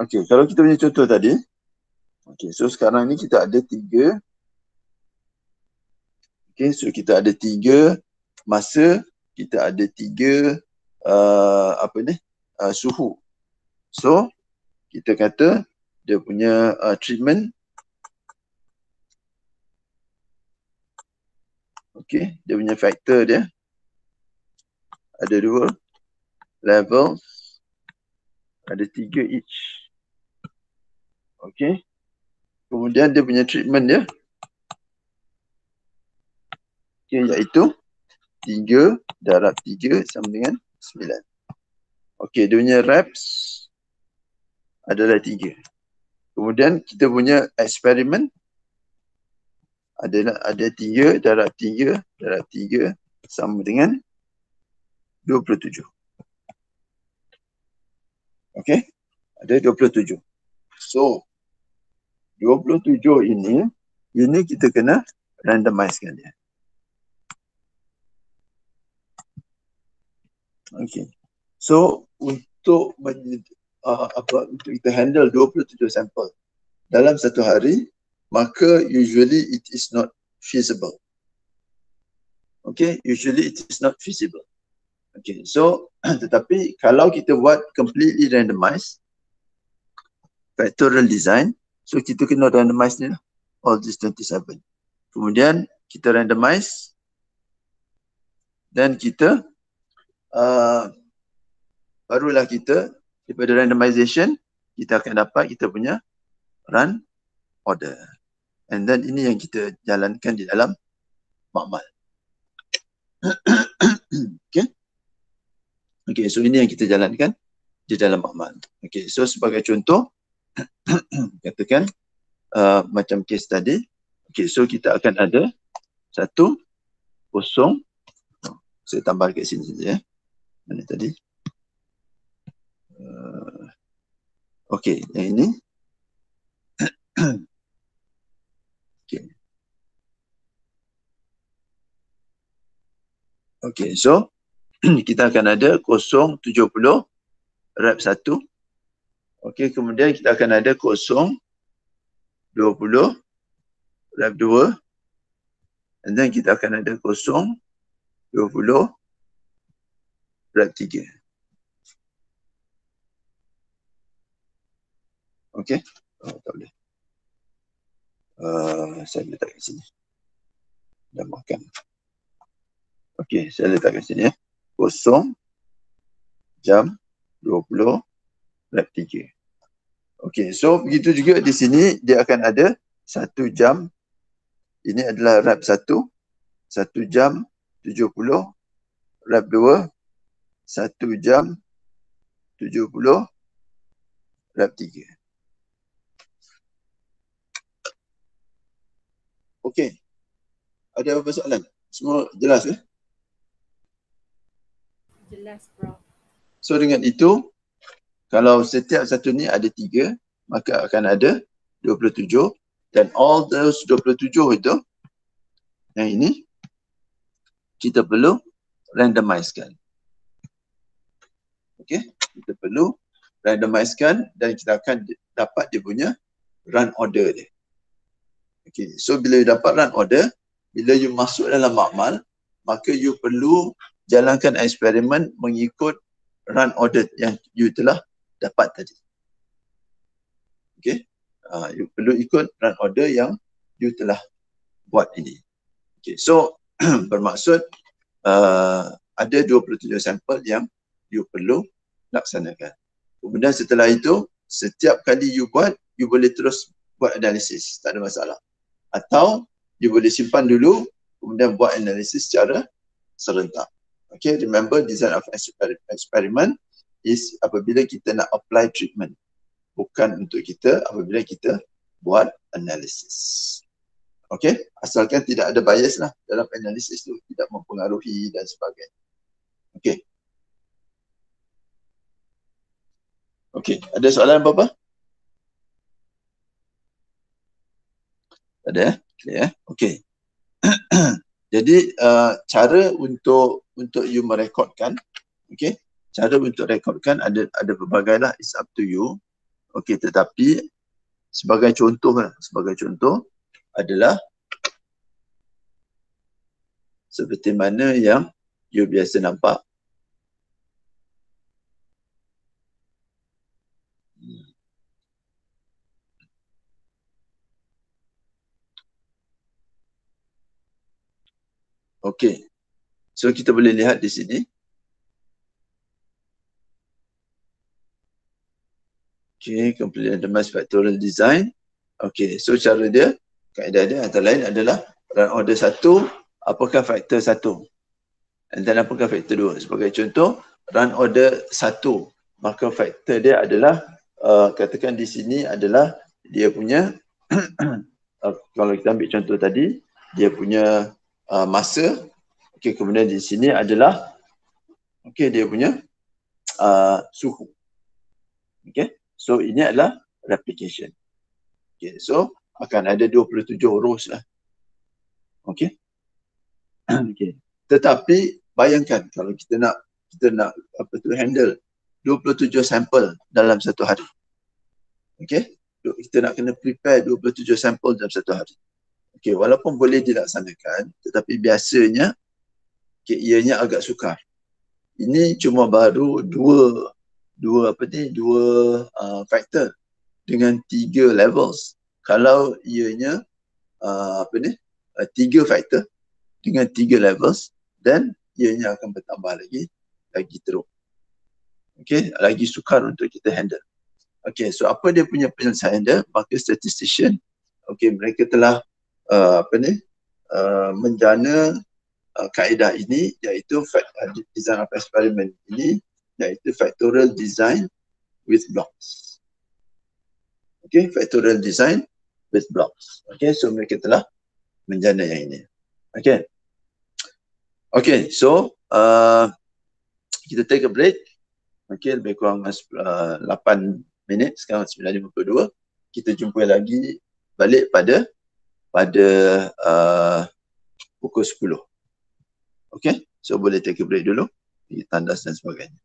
Okey, kalau kita punya contoh tadi. Okey, so sekarang ni kita ada tiga. Okey, so kita ada tiga masa, kita ada tiga uh, apa ni? Uh, suhu. So, kita kata dia punya uh, treatment Okey, dia punya factor dia ada dua level ada tiga each. Okey. Kemudian dia punya treatment dia okey iaitu tiga darab tiga sama dengan sembilan. Okey, dia punya reps adalah tiga. Kemudian kita punya eksperimen adalah ada tiga darab tiga darab tiga sama dengan 27. Okay. Ada 27. So, 27 ini, ini kita kena randomizekan dia. Okay. So, untuk uh, apa untuk kita handle 27 sampel dalam satu hari, maka usually it is not feasible. Okay, usually it is not feasible. Okay, so tetapi kalau kita buat completely randomized factorial design, so kita kena randomize ni lah, all these 27. Kemudian kita randomize dan kita uh, barulah kita daripada randomization kita akan dapat kita punya run order. And then ini yang kita jalankan di dalam makmal. okay. Okay, so ini yang kita jalankan di dalam makmal. Okay, so sebagai contoh, katakan uh, macam case tadi. Okay, so kita akan ada satu, kosong. Saya tambah kat sini saja. Ya. Mana tadi? Uh, Okey, yang ini. Okey. Okey, so kita akan ada 070 rep 1. Okey, kemudian kita akan ada 020 rep 2. And then kita akan ada 020 rep 3. Okey. Oh, tak boleh. Uh, saya letak kat sini. Dah makan. Okey, saya letak kat sini ya. Kosong jam 20 lap 3. Okey, so begitu juga di sini dia akan ada satu jam. Ini adalah rap satu. Satu jam 70. Rap dua. Satu jam 70. Rap tiga. Okey. Ada apa soalan? Semua jelas ke? Jelas, bro. So dengan itu, kalau setiap satu ni ada tiga, maka akan ada 27 dan all those 27 itu yang ini kita perlu randomizekan. Okey, kita perlu randomizekan dan kita akan dapat dia punya run order dia. Okay, so bila you dapat run order, bila you masuk dalam makmal, maka you perlu jalankan eksperimen mengikut run order yang you telah dapat tadi. Okay, uh, you perlu ikut run order yang you telah buat ini. Okay, so bermaksud uh, ada 27 sampel yang you perlu laksanakan. Kemudian setelah itu, setiap kali you buat, you boleh terus buat analisis. Tak ada masalah atau you boleh simpan dulu kemudian buat analisis secara serentak. Okay, remember design of experiment is apabila kita nak apply treatment. Bukan untuk kita apabila kita buat analisis. Okay, asalkan tidak ada bias lah dalam analisis tu, tidak mempengaruhi dan sebagainya. Okay. Okay, ada soalan apa-apa? ada eh clear eh okey jadi uh, cara untuk untuk you merekodkan okey cara untuk rekodkan ada ada pelbagai lah. It's up to you. Okey tetapi sebagai contoh lah. Sebagai contoh adalah seperti mana yang you biasa nampak Okey. So kita boleh lihat di sini. Okey, complete randomized factorial design. Okey, so cara dia, kaedah dia antara lain adalah run order satu, apakah faktor satu? And then apakah faktor dua? Sebagai contoh, run order satu, maka faktor dia adalah, uh, katakan di sini adalah dia punya, uh, kalau kita ambil contoh tadi, dia punya uh, masa. Okey, kemudian di sini adalah okey dia punya uh, suhu. Okey. So ini adalah replication. Okey, so akan ada 27 rows lah. Okey. Okey. Tetapi bayangkan kalau kita nak kita nak apa tu handle 27 sampel dalam satu hari. Okey. Kita nak kena prepare 27 sampel dalam satu hari. Okey, walaupun boleh dilaksanakan, tetapi biasanya okay, ianya agak sukar. Ini cuma baru dua dua apa ni dua uh, factor dengan tiga levels. Kalau ianya uh, apa ni uh, tiga factor dengan tiga levels, then ianya akan bertambah lagi lagi teruk. Okay, lagi sukar untuk kita handle. Okay, so apa dia punya penyelesaian dia? Maka statistician, okay, mereka telah uh, apa ni uh, menjana uh, kaedah ini iaitu design of experiment ini iaitu factorial design with blocks. Okay, factorial design with blocks. Okay, so mereka telah menjana yang ini. Okay. Okay, so uh, kita take a break. Okay, lebih kurang uh, 8 minit, sekarang 9.52. Kita jumpa lagi balik pada pada uh, pukul 10. Okay, so boleh take a break dulu, tandas dan sebagainya.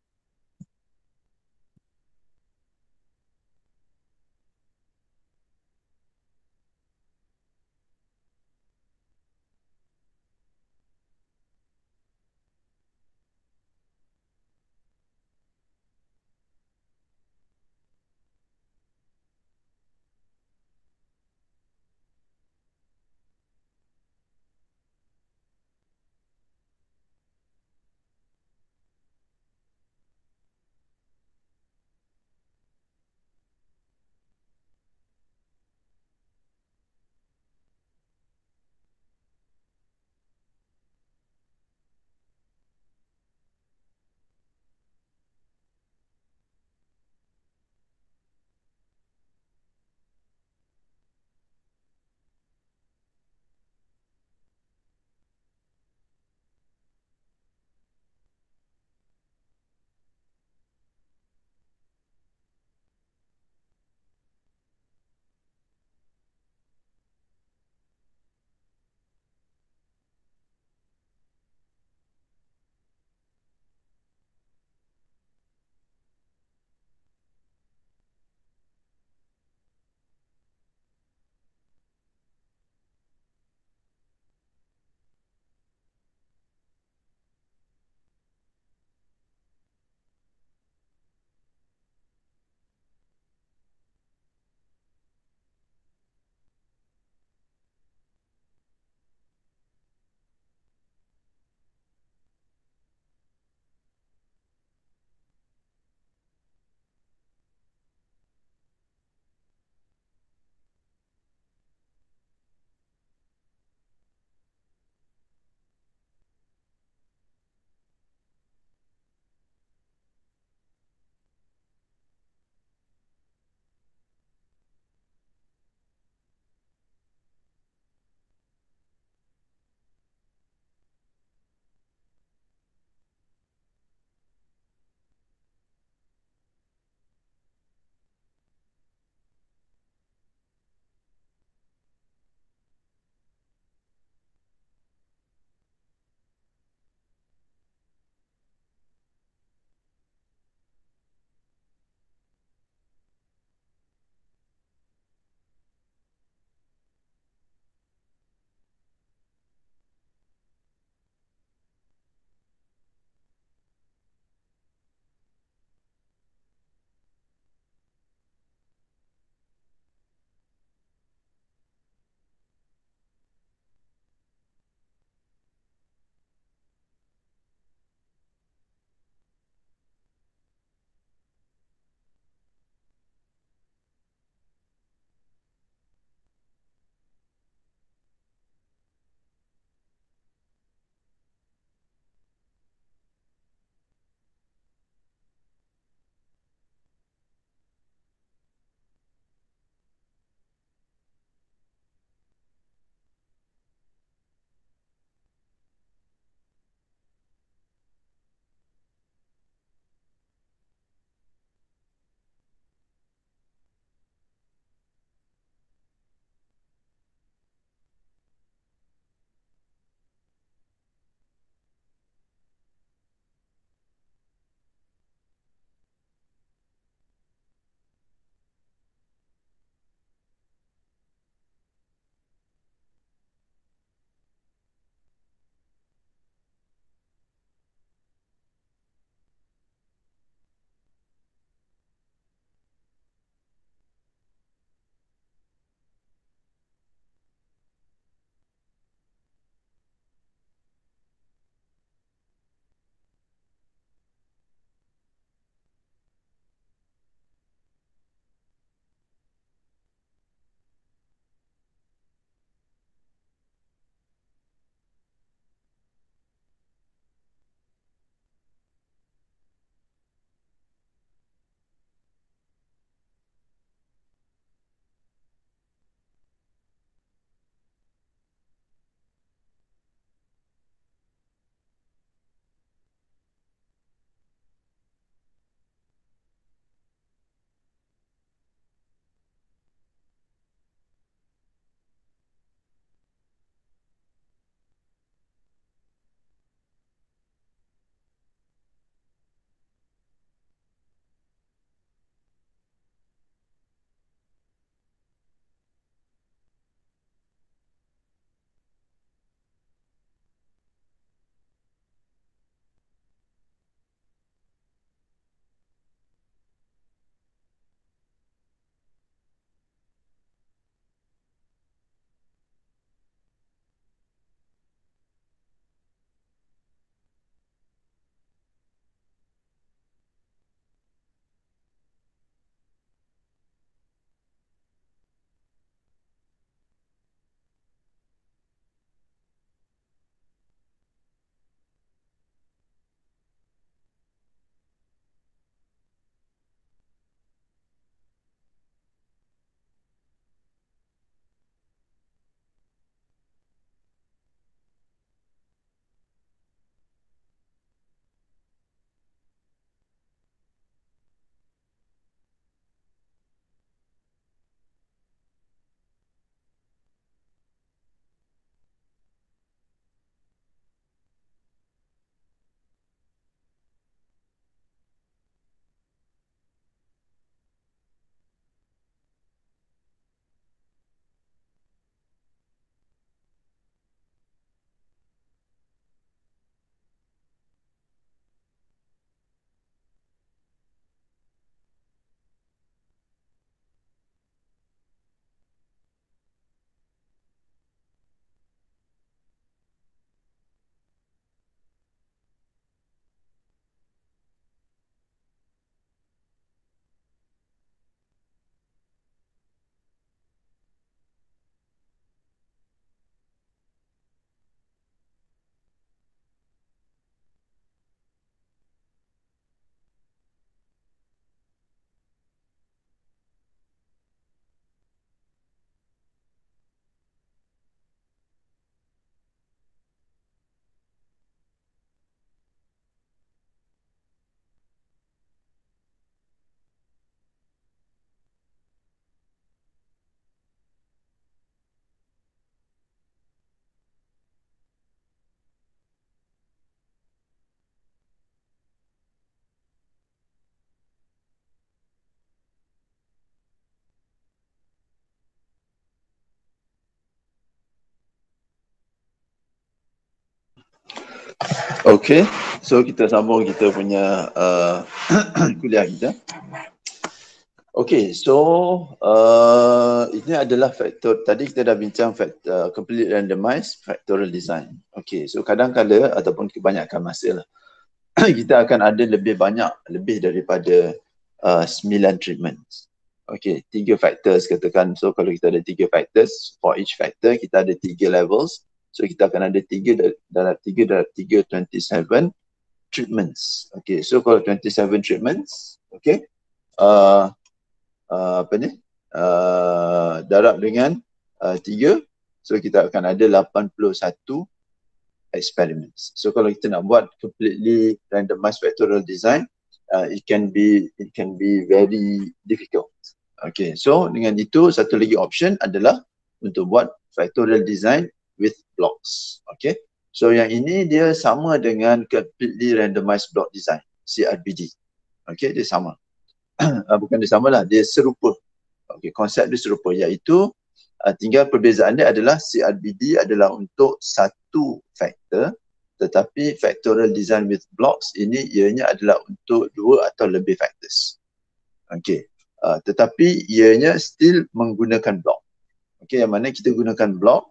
Okay, so kita sambung kita punya uh, kuliah kita. Okay, so uh, ini adalah faktor, tadi kita dah bincang factor, uh, complete randomized factorial design. Okay, so kadang-kadang ataupun kebanyakan masa lah, kita akan ada lebih banyak, lebih daripada uh, 9 treatments. Okay, tiga factors katakan, so kalau kita ada tiga factors, for each factor kita ada tiga levels. So kita akan ada tiga dalam tiga dalam tiga 27 treatments. Okay, so kalau 27 treatments, okay, uh, uh, apa ni? Uh, darab dengan uh, tiga so kita akan ada 81 experiments. So kalau kita nak buat completely randomized factorial design uh, it can be it can be very difficult. Okay so dengan itu satu lagi option adalah untuk buat factorial design blocks. Okay? So yang ini dia sama dengan completely randomized block design CRBD okay? Dia sama. Uh, bukan dia sama lah, dia serupa. Okay, konsep dia serupa. Iaitu uh, tinggal perbezaan dia adalah CRBD adalah untuk satu faktor tetapi factorial design with blocks ini ianya adalah untuk dua atau lebih factors. Okay, uh, tetapi ianya still menggunakan block. Okay, yang mana kita gunakan block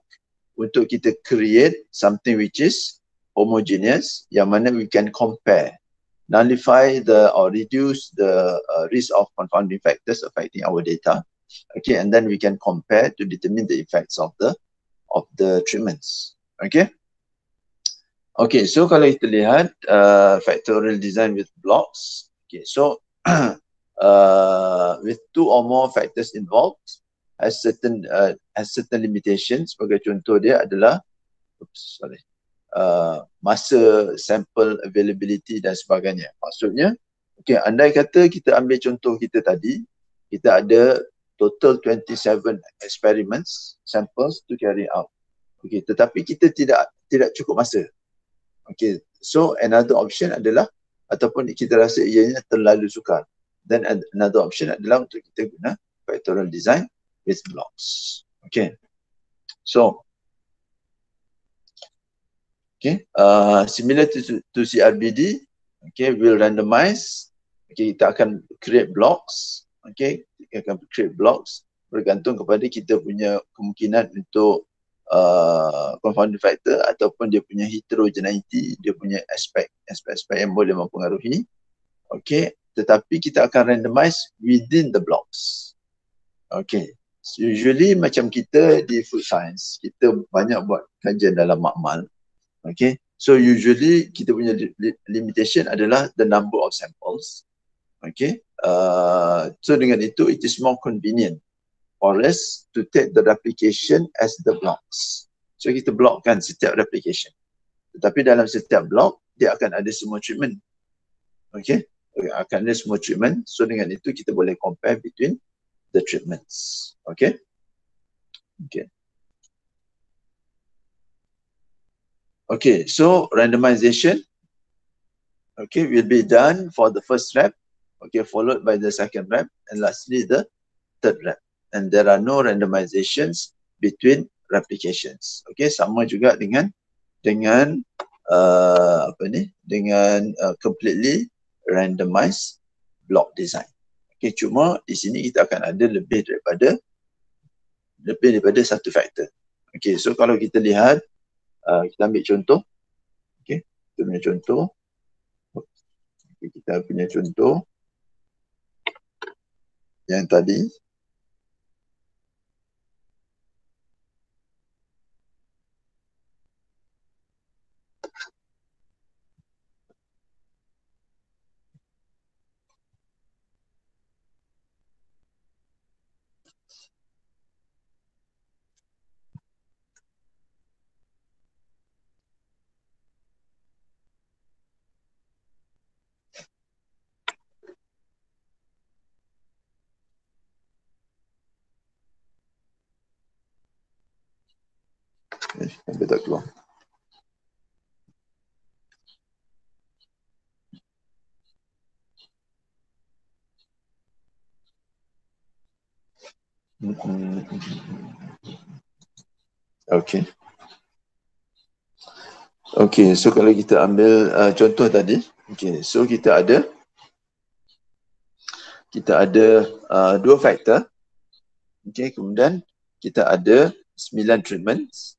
untuk kita create something which is homogeneous yang mana we can compare nullify the or reduce the uh, risk of confounding factors affecting our data. Okay and then we can compare to determine the effects of the of the treatments. Okay? Okay so kalau kita lihat uh, factorial design with blocks. Okay so uh, with two or more factors involved has certain uh, has certain limitations sebagai contoh dia adalah oops sorry Uh, masa sampel availability dan sebagainya. Maksudnya, okay, andai kata kita ambil contoh kita tadi, kita ada total 27 experiments, samples to carry out. Okay, tetapi kita tidak tidak cukup masa. Okay, so another option adalah ataupun kita rasa ianya terlalu sukar. Then another option adalah untuk kita guna factorial design with blocks. Okay, so Okay, uh, similar to, to CRBD, okay, we'll randomize. Okay, kita akan create blocks. Okay, kita akan create blocks bergantung kepada kita punya kemungkinan untuk uh, confounding factor ataupun dia punya heterogeneity, dia punya aspek, aspek-aspek yang boleh mempengaruhi. Okay, tetapi kita akan randomize within the blocks. Okay, usually macam kita di food science, kita banyak buat kajian dalam makmal. Okay, so usually kita punya limitation adalah the number of samples. Okay, uh, so dengan itu it is more convenient for us to take the replication as the blocks. So kita blockkan setiap replication. Tetapi dalam setiap block dia akan ada semua treatment. Okay, akan ada semua treatment. So dengan itu kita boleh compare between the treatments. Okay, okay. Okay, so randomization okay, will be done for the first rep, okay, followed by the second rep, and lastly the third rep. And there are no randomizations between replications. Okay, sama juga dengan dengan uh, apa ni? Dengan uh, completely randomized block design. Okay, cuma di sini kita akan ada lebih daripada lebih daripada satu faktor. Okay, so kalau kita lihat uh, kita ambil contoh. Okey kita punya contoh. Okay, kita punya contoh. Yang tadi Sampai tak keluar. Okay. Okay, so kalau kita ambil uh, contoh tadi, okay, so kita ada kita ada uh, dua faktor. Okay, kemudian kita ada sembilan treatments,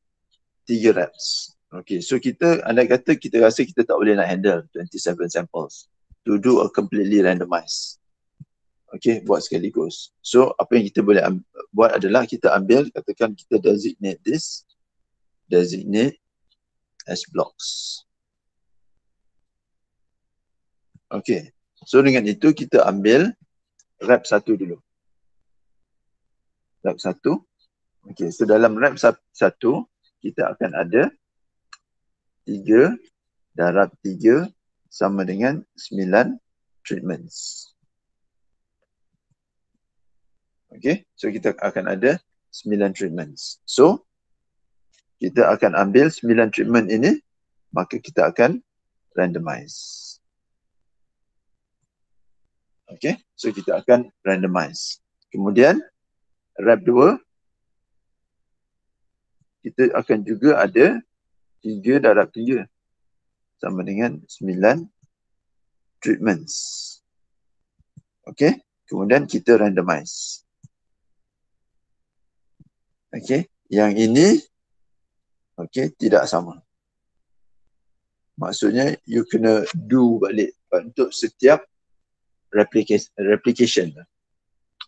tiga reps. Okay, so kita anda kata kita rasa kita tak boleh nak handle 27 samples to do a completely randomized. Okay, buat sekaligus. So, apa yang kita boleh buat adalah kita ambil, katakan kita designate this, designate as blocks. Okay, so dengan itu kita ambil rep satu dulu. Rep satu. Okay, so dalam rep satu, kita akan ada tiga darab tiga sama dengan sembilan treatments. Okay, so kita akan ada sembilan treatments. So, kita akan ambil sembilan treatment ini, maka kita akan randomize. Okay, so kita akan randomize. Kemudian, rep kita akan juga ada tiga darab tiga sama dengan sembilan treatments. Okay, kemudian kita randomize. Okay, yang ini okay, tidak sama. Maksudnya you kena do balik untuk setiap replication.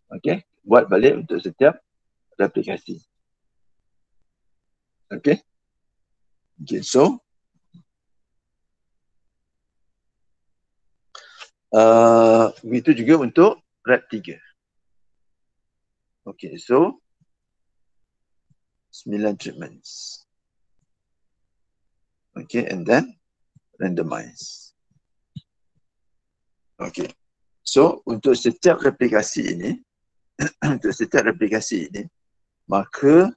Okay, buat balik untuk setiap replikasi. Okay. Okay, so uh, begitu juga untuk rep 3. Okay, so 9 treatments. Okay, and then randomize. Okay, so untuk setiap replikasi ini, untuk setiap replikasi ini, maka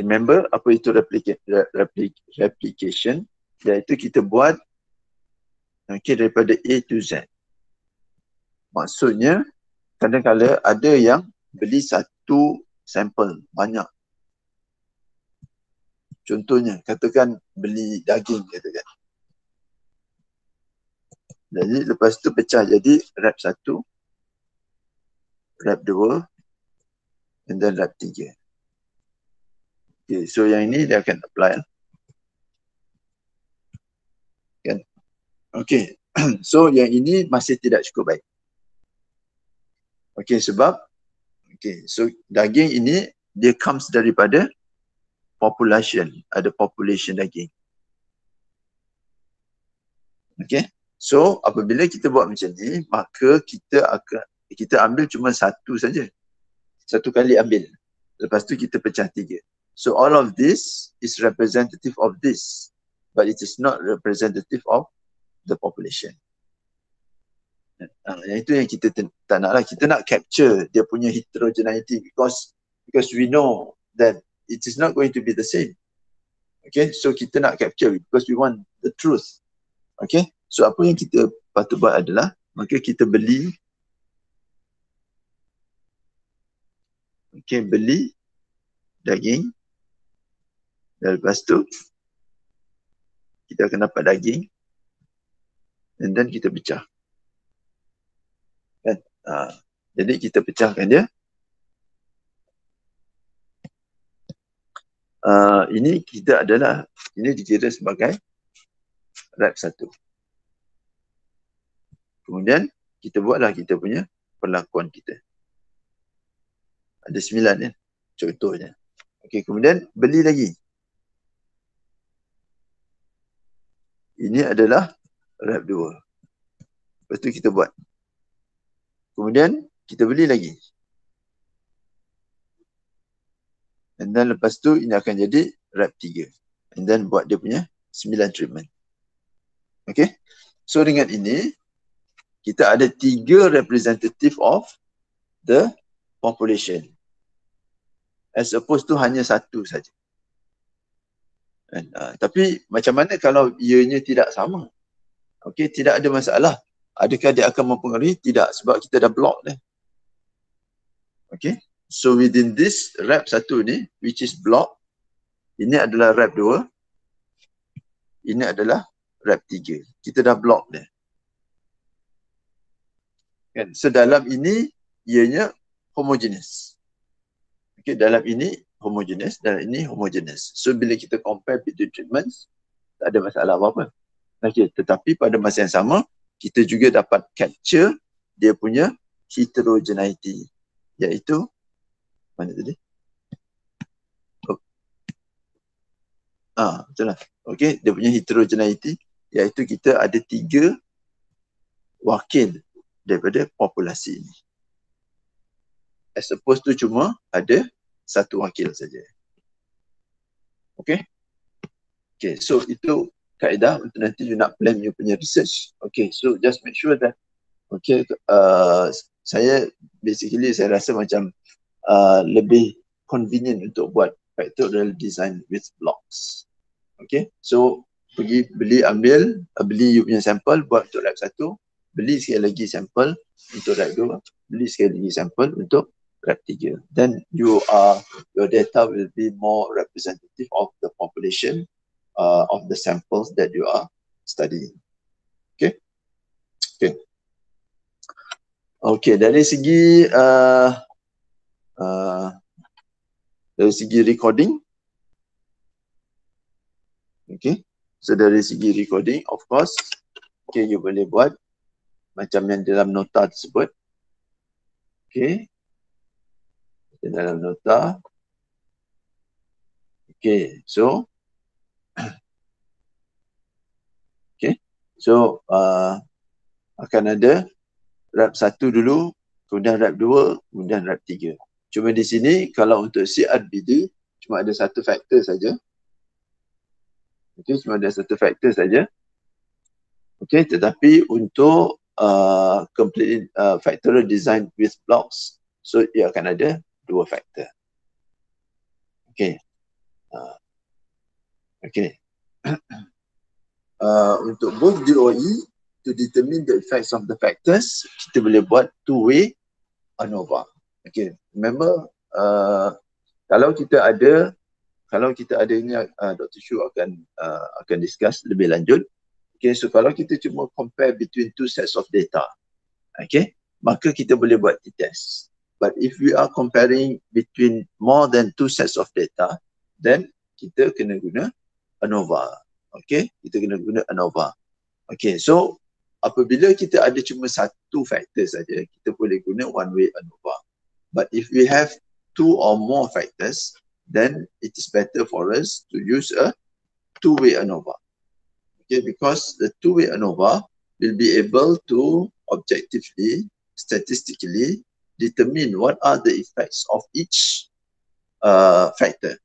remember apa itu replica, replik, replication? Iaitu kita buat okay, daripada A to Z. Maksudnya kadang-kadang ada yang beli satu sampel banyak. Contohnya katakan beli daging katakan. Jadi lepas tu pecah jadi rep satu rep dua and then rep tiga Okay, so yang ini dia akan apply. Kan? Okay, so yang ini masih tidak cukup baik. Okay, sebab okay, so daging ini dia comes daripada population, ada population daging. Okay, so apabila kita buat macam ni, maka kita akan kita ambil cuma satu saja. Satu kali ambil. Lepas tu kita pecah tiga. So all of this is representative of this, but it is not representative of the population. Uh, yang itu yang kita tak nak lah. Kita nak capture dia punya heterogeneity because because we know that it is not going to be the same. Okay, so kita nak capture because we want the truth. Okay, so apa yang kita patut buat adalah maka kita beli Okay, beli daging dan lepas tu kita akan dapat daging and then kita pecah. Kan? Ha. Jadi kita pecahkan dia. Uh, ini kita adalah ini dikira sebagai rep satu. Kemudian kita buatlah kita punya perlakuan kita. Ada sembilan ya contohnya. Okey kemudian beli lagi. Ini adalah rep 2. Lepas tu kita buat. Kemudian kita beli lagi. And then lepas tu ini akan jadi rep 3. And then buat dia punya 9 treatment. Okay. So dengan ini kita ada tiga representative of the population. As opposed to hanya satu saja. Kan? Uh, tapi macam mana kalau ianya tidak sama? Okey, tidak ada masalah. Adakah dia akan mempengaruhi? Tidak, sebab kita dah block dah. Okey, so within this rep satu ni, which is block, ini adalah rep dua. ini adalah rep 3. Kita dah block dia. Kan? So dalam ini ianya homogeneous. Okay, dalam ini homogeneous, dalam ini homogeneous. So bila kita compare between treatments, tak ada masalah apa-apa. Okay, tetapi pada masa yang sama, kita juga dapat capture dia punya heterogeneity. Iaitu, mana tadi? Oh. Ah, betul lah. Okay, dia punya heterogeneity iaitu kita ada tiga wakil daripada populasi ini. As opposed to cuma ada satu wakil saja. Okay? Okay, so itu kaedah untuk nanti you nak plan you punya research. Okay, so just make sure that okay, uh, saya basically saya rasa macam uh, lebih convenient untuk buat factorial design with blocks. Okay, so pergi beli ambil, uh, beli you punya sampel buat untuk lab satu, beli sekali lagi sampel untuk lab dua, beli sekali lagi sampel untuk tiga. Then you are, your data will be more representative of the population uh, of the samples that you are studying. Okay. Okay. Okay, dari segi uh, uh, dari segi recording. Okay. So dari segi recording, of course, okay, you boleh buat macam yang dalam nota tersebut. Okay. Dalam nota. Okay, so So uh, akan ada rap satu dulu, kemudian rap dua, kemudian rap tiga. Cuma di sini kalau untuk CRBD cuma ada satu faktor saja. Okay, cuma ada satu faktor saja. Okay, tetapi untuk uh, complete uh, factorial design with blocks, so ia akan ada dua faktor. Okay. Uh, okay. Uh, untuk both DOE to determine the effects of the factors, kita boleh buat two-way ANOVA. Okay, remember uh, kalau kita ada kalau kita ada ini uh, Dr. Shu akan uh, akan discuss lebih lanjut. Okay, so kalau kita cuma compare between two sets of data, okay, maka kita boleh buat t-test. But if we are comparing between more than two sets of data, then kita kena guna ANOVA. Okay, kita kena guna ANOVA. Okay, so apabila kita ada cuma satu factor saja, kita boleh guna one way ANOVA. But if we have two or more factors, then it is better for us to use a two-way ANOVA. Okay, because the two-way ANOVA will be able to objectively, statistically determine what are the effects of each uh, factor.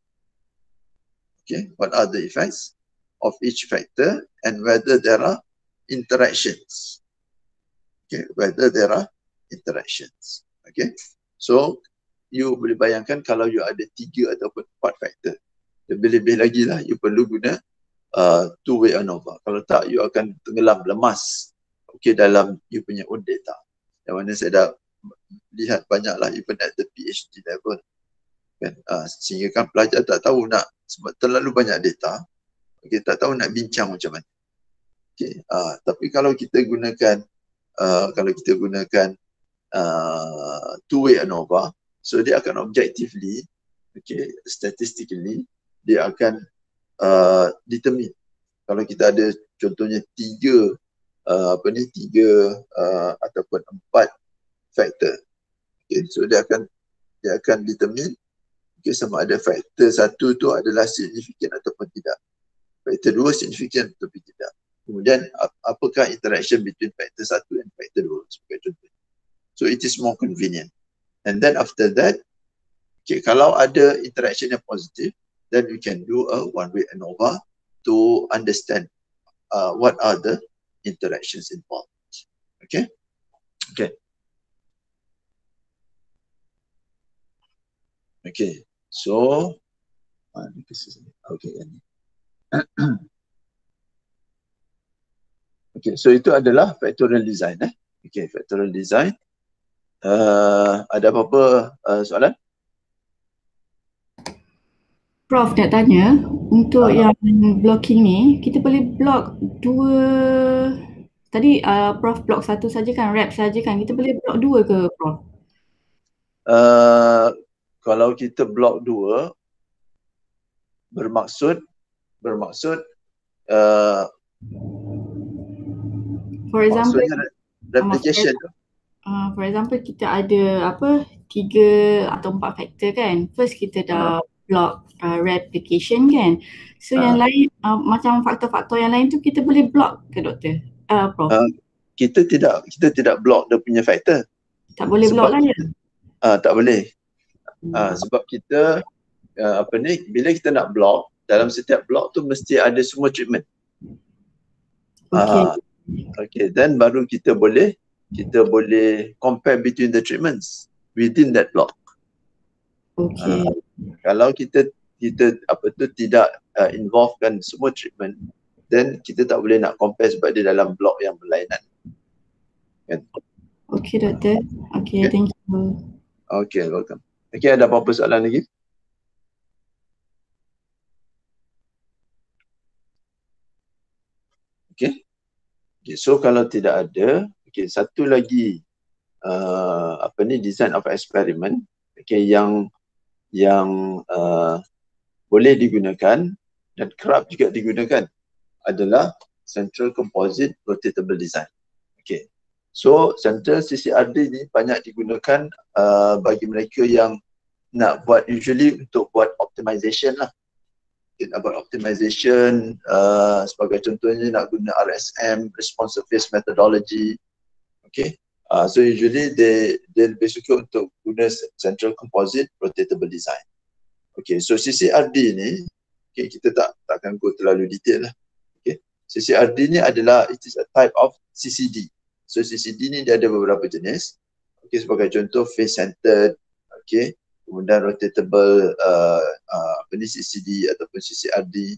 Okay, what are the effects? of each factor and whether there are interactions. Okay, whether there are interactions. Okay, so you boleh bayangkan kalau you ada tiga ataupun empat factor, lebih-lebih lagi lah you perlu guna uh, two-way ANOVA. Kalau tak, you akan tenggelam lemas okay, dalam you punya own data. Yang mana saya dah lihat banyak lah even at the PhD level. Kan? Uh, sehingga kan pelajar tak tahu nak sebab terlalu banyak data, kita tak tahu nak bincang macam mana. Okay. Uh, tapi kalau kita gunakan uh, kalau kita gunakan uh, two-way ANOVA, so dia akan objectively, okay, statistically, dia akan uh, determine. Kalau kita ada contohnya tiga, uh, apa ni, tiga uh, ataupun empat factor, okay, so dia akan dia akan determine okay, sama ada factor satu tu adalah significant ataupun tidak faktor dua signifikan tapi tidak. Kemudian apakah interaction between factor satu dan factor dua sebagai contoh. So it is more convenient. And then after that, okay, kalau ada interaction yang positif, then we can do a one-way ANOVA to understand uh, what are the interactions involved. Okay? Okay. Okay. So, uh, okay. okay, so itu adalah factorial design. Eh? Okay, factorial design. Uh, ada apa-apa uh, soalan? Prof nak tanya untuk uh. yang blocking ni kita boleh block dua tadi uh, Prof block satu saja kan rap saja kan kita boleh block dua ke Prof? Uh, kalau kita block dua bermaksud bermaksud uh, for example replication uh, for example kita ada apa tiga atau empat faktor kan first kita dah uh block uh, replication kan. So uh. yang lain uh, macam faktor-faktor yang lain tu kita boleh block ke doktor? Uh, Prof. Uh, kita tidak kita tidak block dia punya faktor. Tak boleh sebab, block lah ya? Uh, tak boleh. Uh, sebab kita uh, apa ni bila kita nak block dalam setiap block tu mesti ada semua treatment. Okay. Uh, okay, then baru kita boleh kita boleh compare between the treatments within that block. Okay. Uh, kalau kita kita apa tu tidak uh, involvekan semua treatment then kita tak boleh nak compare sebab dia dalam blok yang berlainan. Kan? Okay doktor. Okay, okay, thank you. Okay, welcome. Okay, ada apa-apa soalan lagi? Okay. okay. So kalau tidak ada, okay, satu lagi uh, apa ni design of experiment okay, yang yang uh, boleh digunakan dan kerap juga digunakan adalah Central Composite Rotatable Design. Okay. So Central CCRD ni banyak digunakan uh, bagi mereka yang nak buat usually untuk buat optimization lah. Kita nak buat optimization uh, sebagai contohnya nak guna RSM, Response Surface Methodology. Okay. Uh, so usually they they lebih suka untuk guna central composite rotatable design. Okay, so CCRD ni, okay, kita tak takkan go terlalu detail lah. Okay, CCRD ni adalah it is a type of CCD. So CCD ni dia ada beberapa jenis. Okay, sebagai contoh face centered, okay, kemudian rotatable uh, uh, ni CCD ataupun CCRD.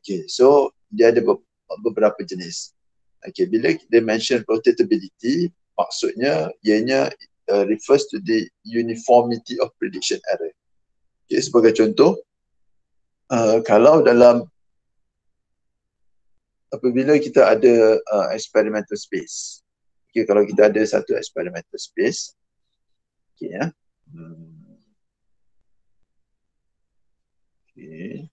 Okay, so dia ada beberapa jenis. Okay, bila dia mention rotatability, maksudnya ianya uh, refers to the uniformity of prediction error. Okay, sebagai contoh, uh, kalau dalam apabila kita ada uh, experimental space, okay, kalau kita ada satu experimental space, okay, ya. Hmm. Okay.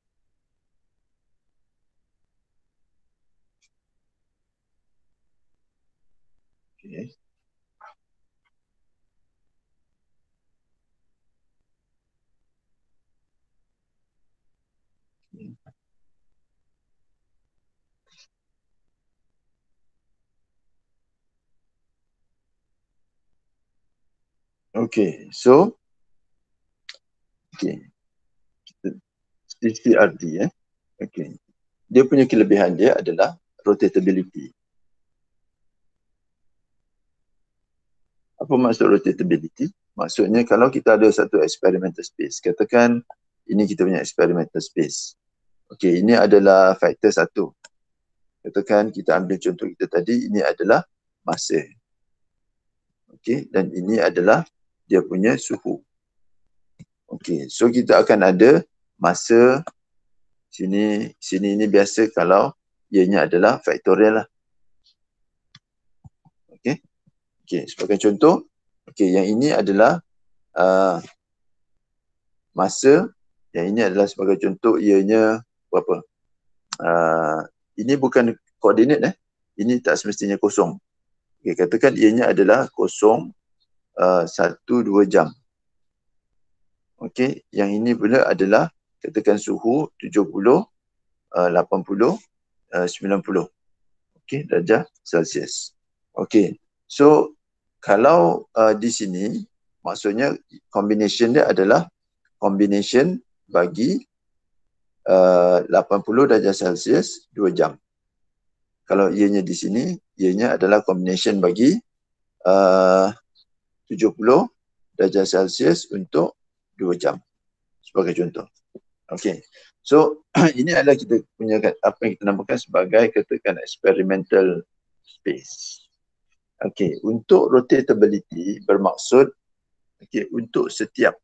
Okay. So okay. CCRD eh. Okay. Dia punya kelebihan dia adalah rotatability. Apa maksud rotatability? Maksudnya kalau kita ada satu experimental space, katakan ini kita punya experimental space. Okay, ini adalah faktor satu. Katakan kita ambil contoh kita tadi, ini adalah masa. Okay, dan ini adalah dia punya suhu. Okay, so kita akan ada masa sini, sini ini biasa kalau ianya adalah faktorial lah. Okay, okay sebagai contoh, okay, yang ini adalah uh, masa, yang ini adalah sebagai contoh ianya berapa? Uh, ini bukan koordinat eh. Ini tak semestinya kosong. Okay, katakan ianya adalah kosong uh, satu dua jam. Okey, yang ini pula adalah katakan suhu 70, uh, 80, uh, 90. Okey, darjah Celsius. Okey. So kalau uh, di sini maksudnya combination dia adalah combination bagi uh, 80 darjah Celsius 2 jam. Kalau ianya di sini, ianya adalah combination bagi uh, 70 darjah Celsius untuk 2 jam sebagai contoh. Okey. So ini adalah kita punya apa yang kita namakan sebagai katakan experimental space. Okey, untuk rotatability bermaksud okey untuk setiap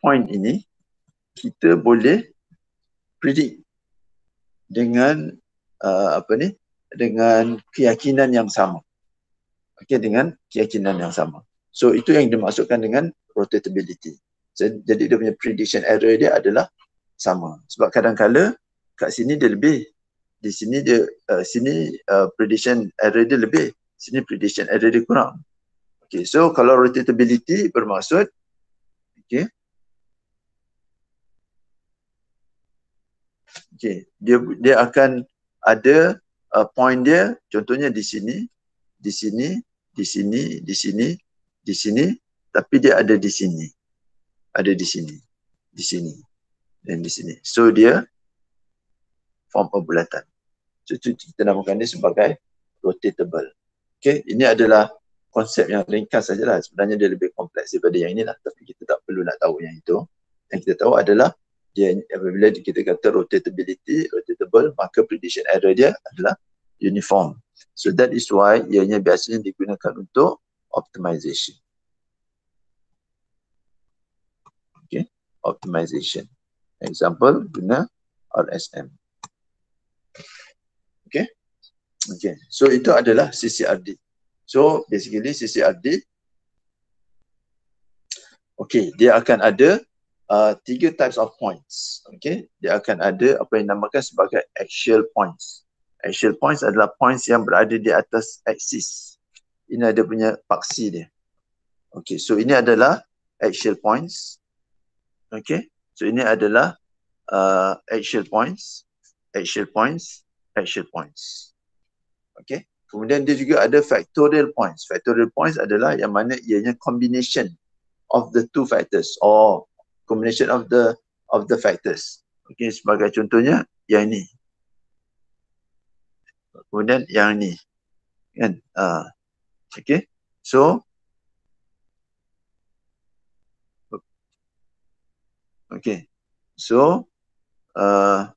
point ini kita boleh predict dengan uh, apa ni dengan keyakinan yang sama. Okey dengan keyakinan yang sama. So itu yang dimaksudkan dengan rotatability. Jadi dia punya prediction error dia adalah sama. Sebab kadang-kala kat sini dia lebih. Di sini dia uh, sini uh, prediction error dia lebih. Sini prediction error dia kurang. Okay, so kalau rotatability bermaksud okay, okay, dia dia akan ada uh, point dia contohnya di sini, di sini, di sini, di sini, di sini, tapi dia ada di sini. Ada di sini, di sini dan di sini. So dia form bulatan. So kita namakan dia sebagai rotatable. Okay, ini adalah konsep yang ringkas sajalah. Sebenarnya dia lebih kompleks daripada yang inilah. Tapi kita tak perlu nak tahu yang itu. Yang kita tahu adalah dia apabila kita kata rotatability, rotatable, maka prediction error dia adalah uniform. So that is why ianya biasanya digunakan untuk optimization. Okay, optimization. Example guna RSM. Okay. Okay. So itu adalah CCRD. So basically CCRD Okay, dia akan ada uh, tiga types of points. Okay, dia akan ada apa yang dinamakan sebagai axial points. Axial points adalah points yang berada di atas axis. Ini ada punya paksi dia. Okay, so ini adalah axial points. Okay, so ini adalah uh, axial points, axial points, axial points. Okay, Kemudian dia juga ada factorial points. Factorial points adalah yang mana ianya combination of the two factors or combination of the of the factors. Okay, sebagai contohnya yang ini. Kemudian yang ini. Kan? Uh, okay. So Okay. So uh,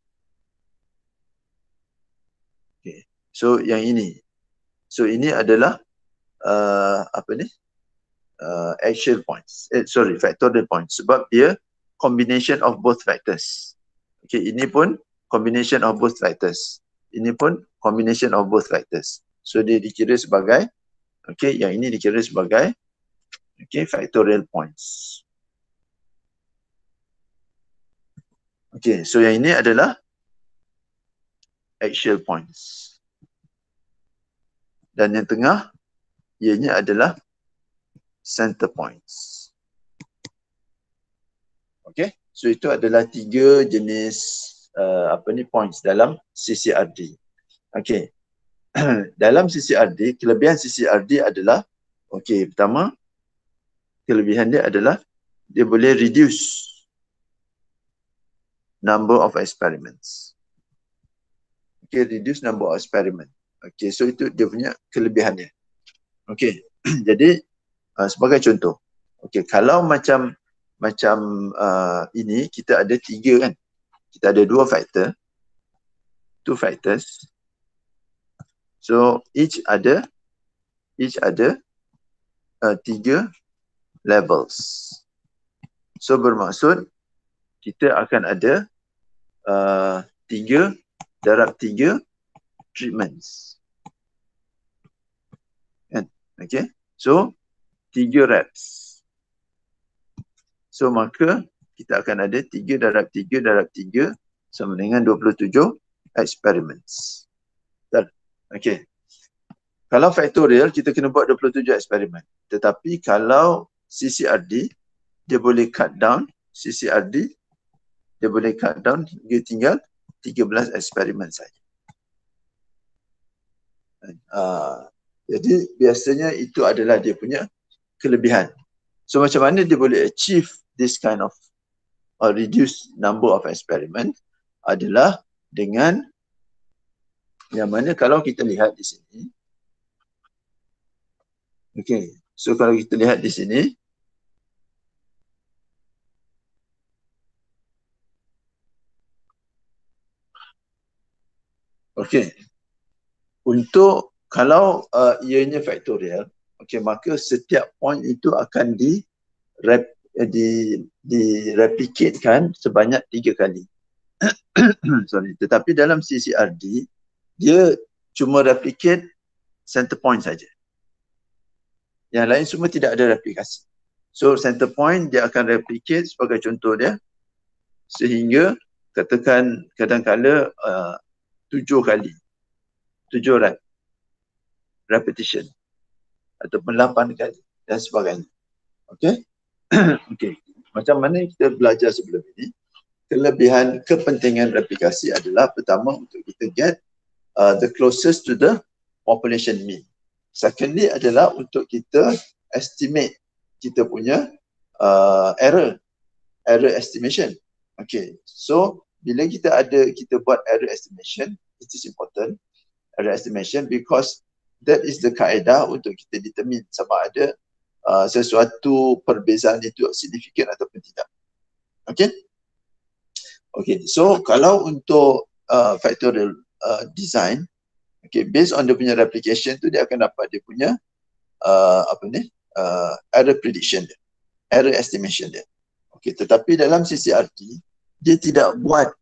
okay. So yang ini So ini adalah uh, apa ni? Uh, axial points. Eh, sorry, factorial points. Sebab dia combination of both factors. Okay, ini pun combination of both factors. Ini pun combination of both factors. So dia dikira sebagai, okay, yang ini dikira sebagai, okay, factorial points. Okay, so yang ini adalah axial points dan yang tengah ianya adalah center points. Okay, so itu adalah tiga jenis uh, apa ni points dalam CCRD. Okay, dalam CCRD, kelebihan CCRD adalah okay, pertama kelebihan dia adalah dia boleh reduce number of experiments. Okay, reduce number of experiments. Okay, so itu dia punya kelebihannya. Okay, jadi uh, sebagai contoh. Okay, kalau macam macam uh, ini kita ada tiga kan. Kita ada dua factor. Two factors. So each ada each ada uh, tiga levels. So bermaksud kita akan ada uh, tiga darab tiga treatments. Kan? Okay. So, tiga reps. So, maka kita akan ada tiga darab tiga darab tiga sama dengan 27 experiments. Okay. Kalau factorial, kita kena buat 27 eksperimen. Tetapi kalau CCRD, dia boleh cut down CCRD, dia boleh cut down dia tinggal 13 eksperimen saja. Uh, jadi biasanya itu adalah dia punya kelebihan. So macam mana dia boleh achieve this kind of or reduce number of experiment adalah dengan yang mana kalau kita lihat di sini Okay, so kalau kita lihat di sini Okay, untuk kalau uh, ianya factorial, okay, maka setiap point itu akan di rep, uh, di direplikatkan sebanyak tiga kali. Sorry, tetapi dalam CCRD dia cuma replicate center point saja. Yang lain semua tidak ada replikasi. So center point dia akan replicate sebagai contoh dia sehingga katakan kadang-kala uh, tujuh kali tujuh rep repetition ataupun lapan kali dan sebagainya. Okay? okay. Macam mana kita belajar sebelum ini? Kelebihan kepentingan replikasi adalah pertama untuk kita get uh, the closest to the population mean. Secondly adalah untuk kita estimate kita punya uh, error, error estimation. Okay, so bila kita ada, kita buat error estimation, it is important estimation because that is the kaedah untuk kita determine sama ada uh, sesuatu perbezaan itu signifikan ataupun tidak. Okay? Okay, so kalau untuk uh, factorial uh, design, okay, based on dia punya replication tu dia akan dapat dia punya uh, apa ni, uh, error prediction dia, error estimation dia. Okay, tetapi dalam CCRT, dia tidak buat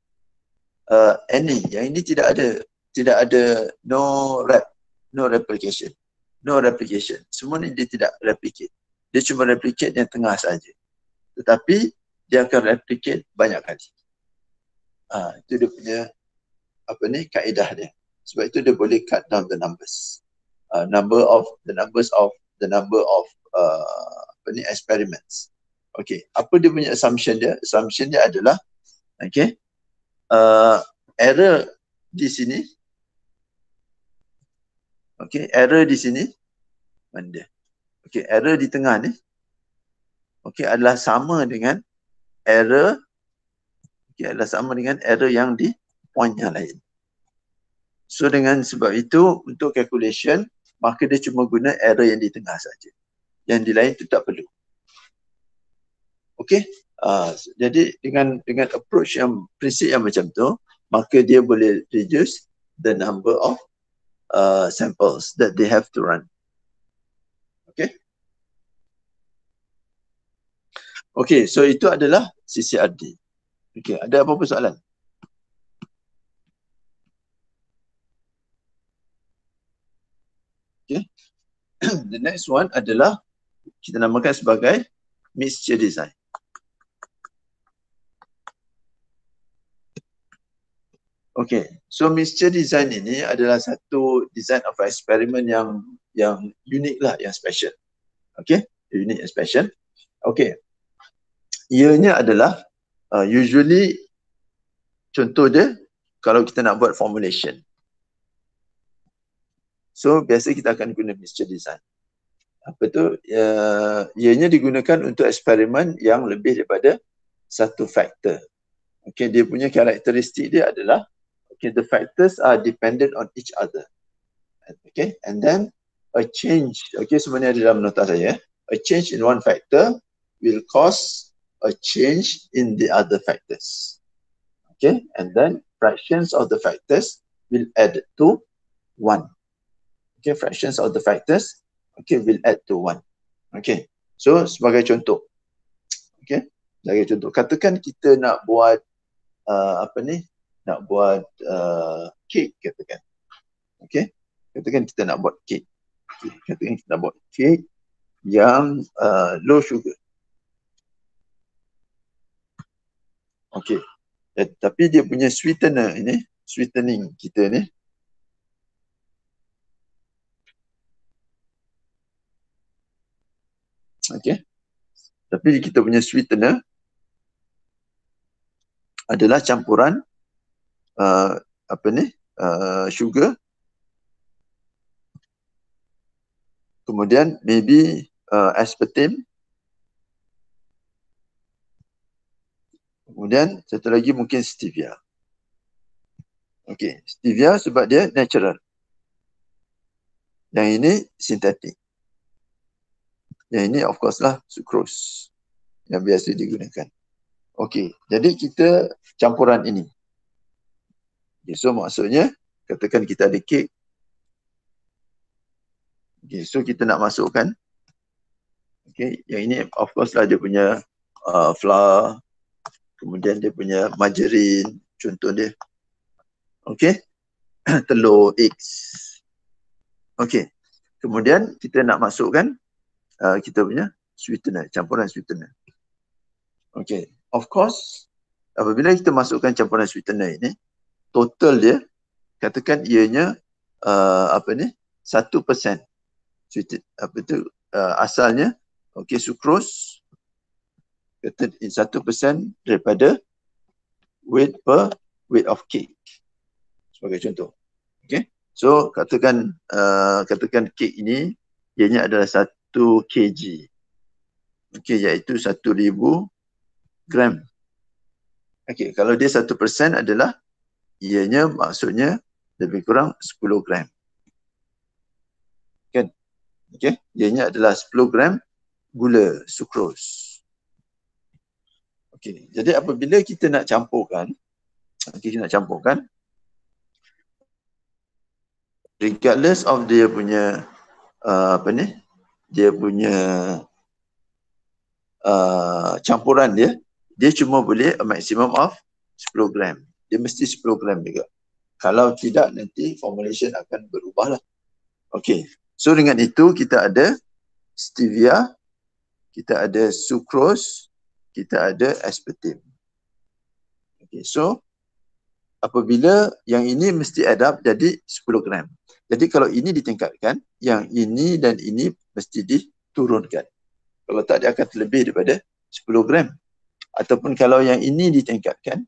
uh, any, yang ini tidak ada tidak ada no rep, no replication. No replication. Semua ni dia tidak replicate. Dia cuma replicate yang tengah saja. Tetapi dia akan replicate banyak kali. Ha, itu dia punya apa ni kaedah dia. Sebab itu dia boleh cut down the numbers. Uh, number of the numbers of the number of uh, apa ni experiments. Okay, apa dia punya assumption dia? Assumption dia adalah okay, uh, error di sini Okey, error di sini mana Okey, error di tengah ni okey adalah sama dengan error okey adalah sama dengan error yang di point yang lain. So dengan sebab itu untuk calculation maka dia cuma guna error yang di tengah saja. Yang di lain tu tak perlu. Okey. Uh, jadi dengan dengan approach yang prinsip yang macam tu maka dia boleh reduce the number of uh, samples that they have to run. Okay. Okay, so itu adalah CCRD. Okay, ada apa-apa soalan? Okay. The next one adalah kita namakan sebagai mixture design. Okay, so mixture design ini adalah satu design of experiment yang yang unik lah, yang special. Okay, unik and special. Okay, ianya adalah uh, usually contoh dia kalau kita nak buat formulation. So biasa kita akan guna mixture design. Apa tu? Uh, ianya digunakan untuk eksperimen yang lebih daripada satu faktor. Okay, dia punya karakteristik dia adalah okay, the factors are dependent on each other. Okay, and then a change, okay, sebenarnya ada dalam nota saya, a change in one factor will cause a change in the other factors. Okay, and then fractions of the factors will add to one. Okay, fractions of the factors, okay, will add to one. Okay, so sebagai contoh, okay, sebagai contoh, katakan kita nak buat uh, apa ni, nak buat uh, kek katakan. Okay. Katakan kita nak buat kek. Okay. Katakan kita nak buat kek yang uh, low sugar. Okay. Eh, tapi dia punya sweetener ini, sweetening kita ni. Okay. Tapi kita punya sweetener adalah campuran uh, apa ni uh, sugar. Kemudian maybe uh, aspartame. Kemudian satu lagi mungkin stevia. Okey stevia sebab dia natural. Yang ini sintetik yang ini of course lah sucrose yang biasa digunakan. Okey jadi kita campuran ini Okay, so maksudnya katakan kita ada kek. Okay, so kita nak masukkan. Okay, yang ini of course lah dia punya uh, flour, kemudian dia punya margarine, contoh dia. Okay. Telur, eggs. Okay. Kemudian kita nak masukkan uh, kita punya sweetener, campuran sweetener. Okay. Of course, apabila kita masukkan campuran sweetener ini, total dia, katakan ianya uh, apa ni, satu persen. Apa tu, uh, asalnya, okay, sucrose, satu persen daripada weight per weight of cake. Sebagai contoh. Okay. So katakan uh, katakan kek ini ianya adalah 1 kg. Okey iaitu 1000 gram. Okey kalau dia 1% adalah ianya maksudnya lebih kurang 10 gram. Kan? Okey ianya adalah 10 gram gula sucrose. Okey jadi apabila kita nak campurkan okay, kita nak campurkan regardless of dia punya uh, apa ni dia punya uh, campuran dia dia cuma boleh a maximum of 10 gram dia mesti 10 gram juga. Kalau tidak nanti formulation akan berubah lah okay so dengan itu kita ada stevia kita ada sucrose kita ada aspartame. Okay so apabila yang ini mesti add up jadi 10 gram. Jadi kalau ini ditingkatkan, yang ini dan ini mesti diturunkan. Kalau tak dia akan lebih daripada 10 gram. Ataupun kalau yang ini ditingkatkan,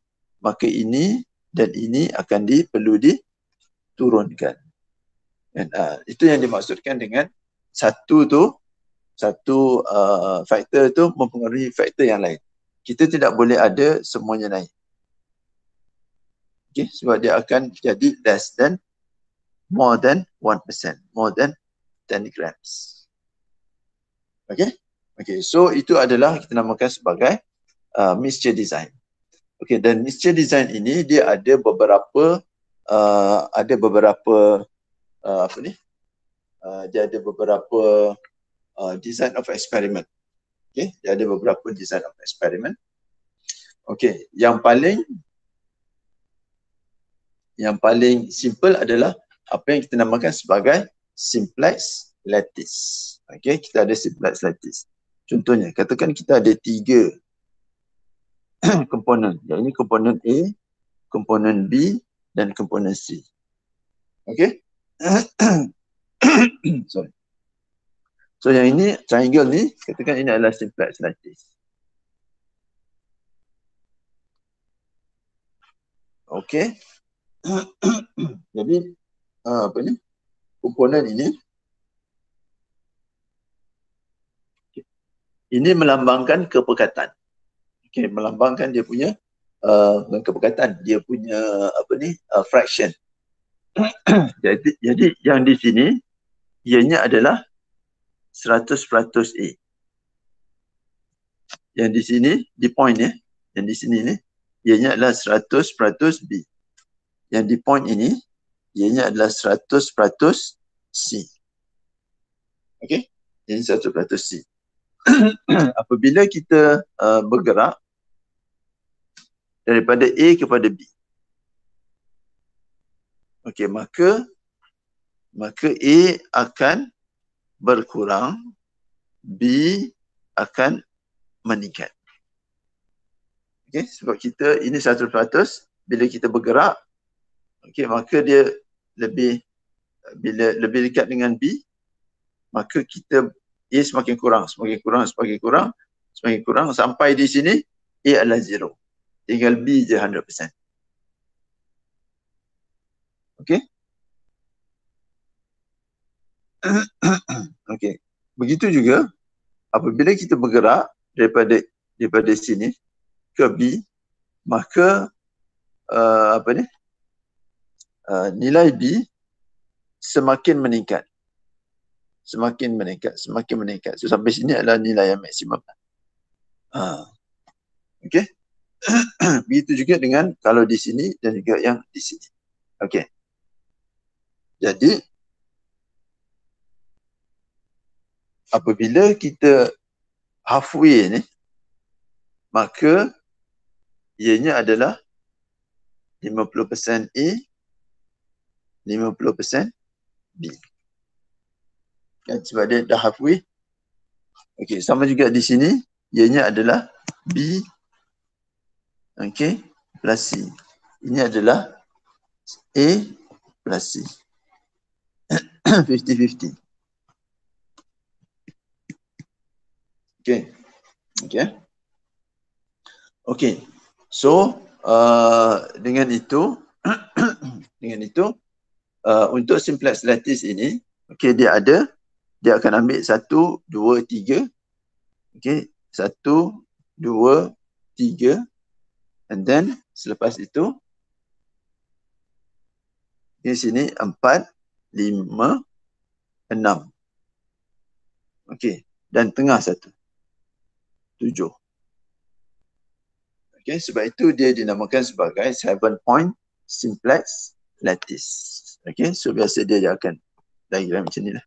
maka ini dan ini akan di, perlu diturunkan. Dan, uh, itu yang dimaksudkan dengan satu tu, satu uh, faktor tu mempengaruhi faktor yang lain. Kita tidak boleh ada semuanya naik. Okay, sebab dia akan jadi less than more than 1%, more than 10 grams. Okay? Okay, so itu adalah kita namakan sebagai uh, mixture design. Okay, dan mixture design ini dia ada beberapa uh, ada beberapa uh, apa ni? Uh, dia ada beberapa uh, design of experiment. Okay, dia ada beberapa design of experiment. Okay, yang paling yang paling simple adalah apa yang kita namakan sebagai simplex lattice. Okey, kita ada simplex lattice. Contohnya, katakan kita ada tiga komponen. Yang ini komponen A, komponen B dan komponen C. Okey? Sorry. So yang ini triangle ni katakan ini adalah simplex lattice. Okey. Jadi uh, apa ni komponen ini ini melambangkan kepekatan okey melambangkan dia punya uh, kepekatan dia punya apa ni uh, fraction jadi jadi yang di sini ianya adalah 100% A yang di sini di point ya yang di sini ni ianya adalah 100% B yang di point ini ianya adalah 100% C. Okey? Ini 100% C. Apabila kita uh, bergerak daripada A kepada B. Okey, maka maka A akan berkurang, B akan meningkat. Okey, sebab kita ini 100% bila kita bergerak okey maka dia lebih bila lebih dekat dengan B maka kita A semakin kurang, semakin kurang, semakin kurang, semakin kurang sampai di sini A adalah zero. Tinggal B je 100%. Okay? okay. Begitu juga apabila kita bergerak daripada daripada sini ke B maka uh, apa ni? Uh, nilai B semakin meningkat. Semakin meningkat, semakin meningkat. So sampai sini adalah nilai yang maksimum. Ha. Okay. Begitu juga dengan kalau di sini dan juga yang di sini. Okay. Jadi apabila kita halfway ni maka ianya adalah 50% A 50% B. Kan sebab dia dah halfway. Okey, sama juga di sini ianya adalah B okey plus C. Ini adalah A plus C. 50-50. Okay. Okay. Okay. So, uh, dengan itu, dengan itu, uh, untuk simplex lattice ini, okay, dia ada, dia akan ambil satu, dua, tiga. Okay. Satu, dua, tiga. And then, selepas itu, di sini empat, lima, enam. Okay. Dan tengah satu tujuh. Okay, sebab itu dia dinamakan sebagai seven point simplex lattice. Okay, so biasa dia, dia akan diagram macam ni lah.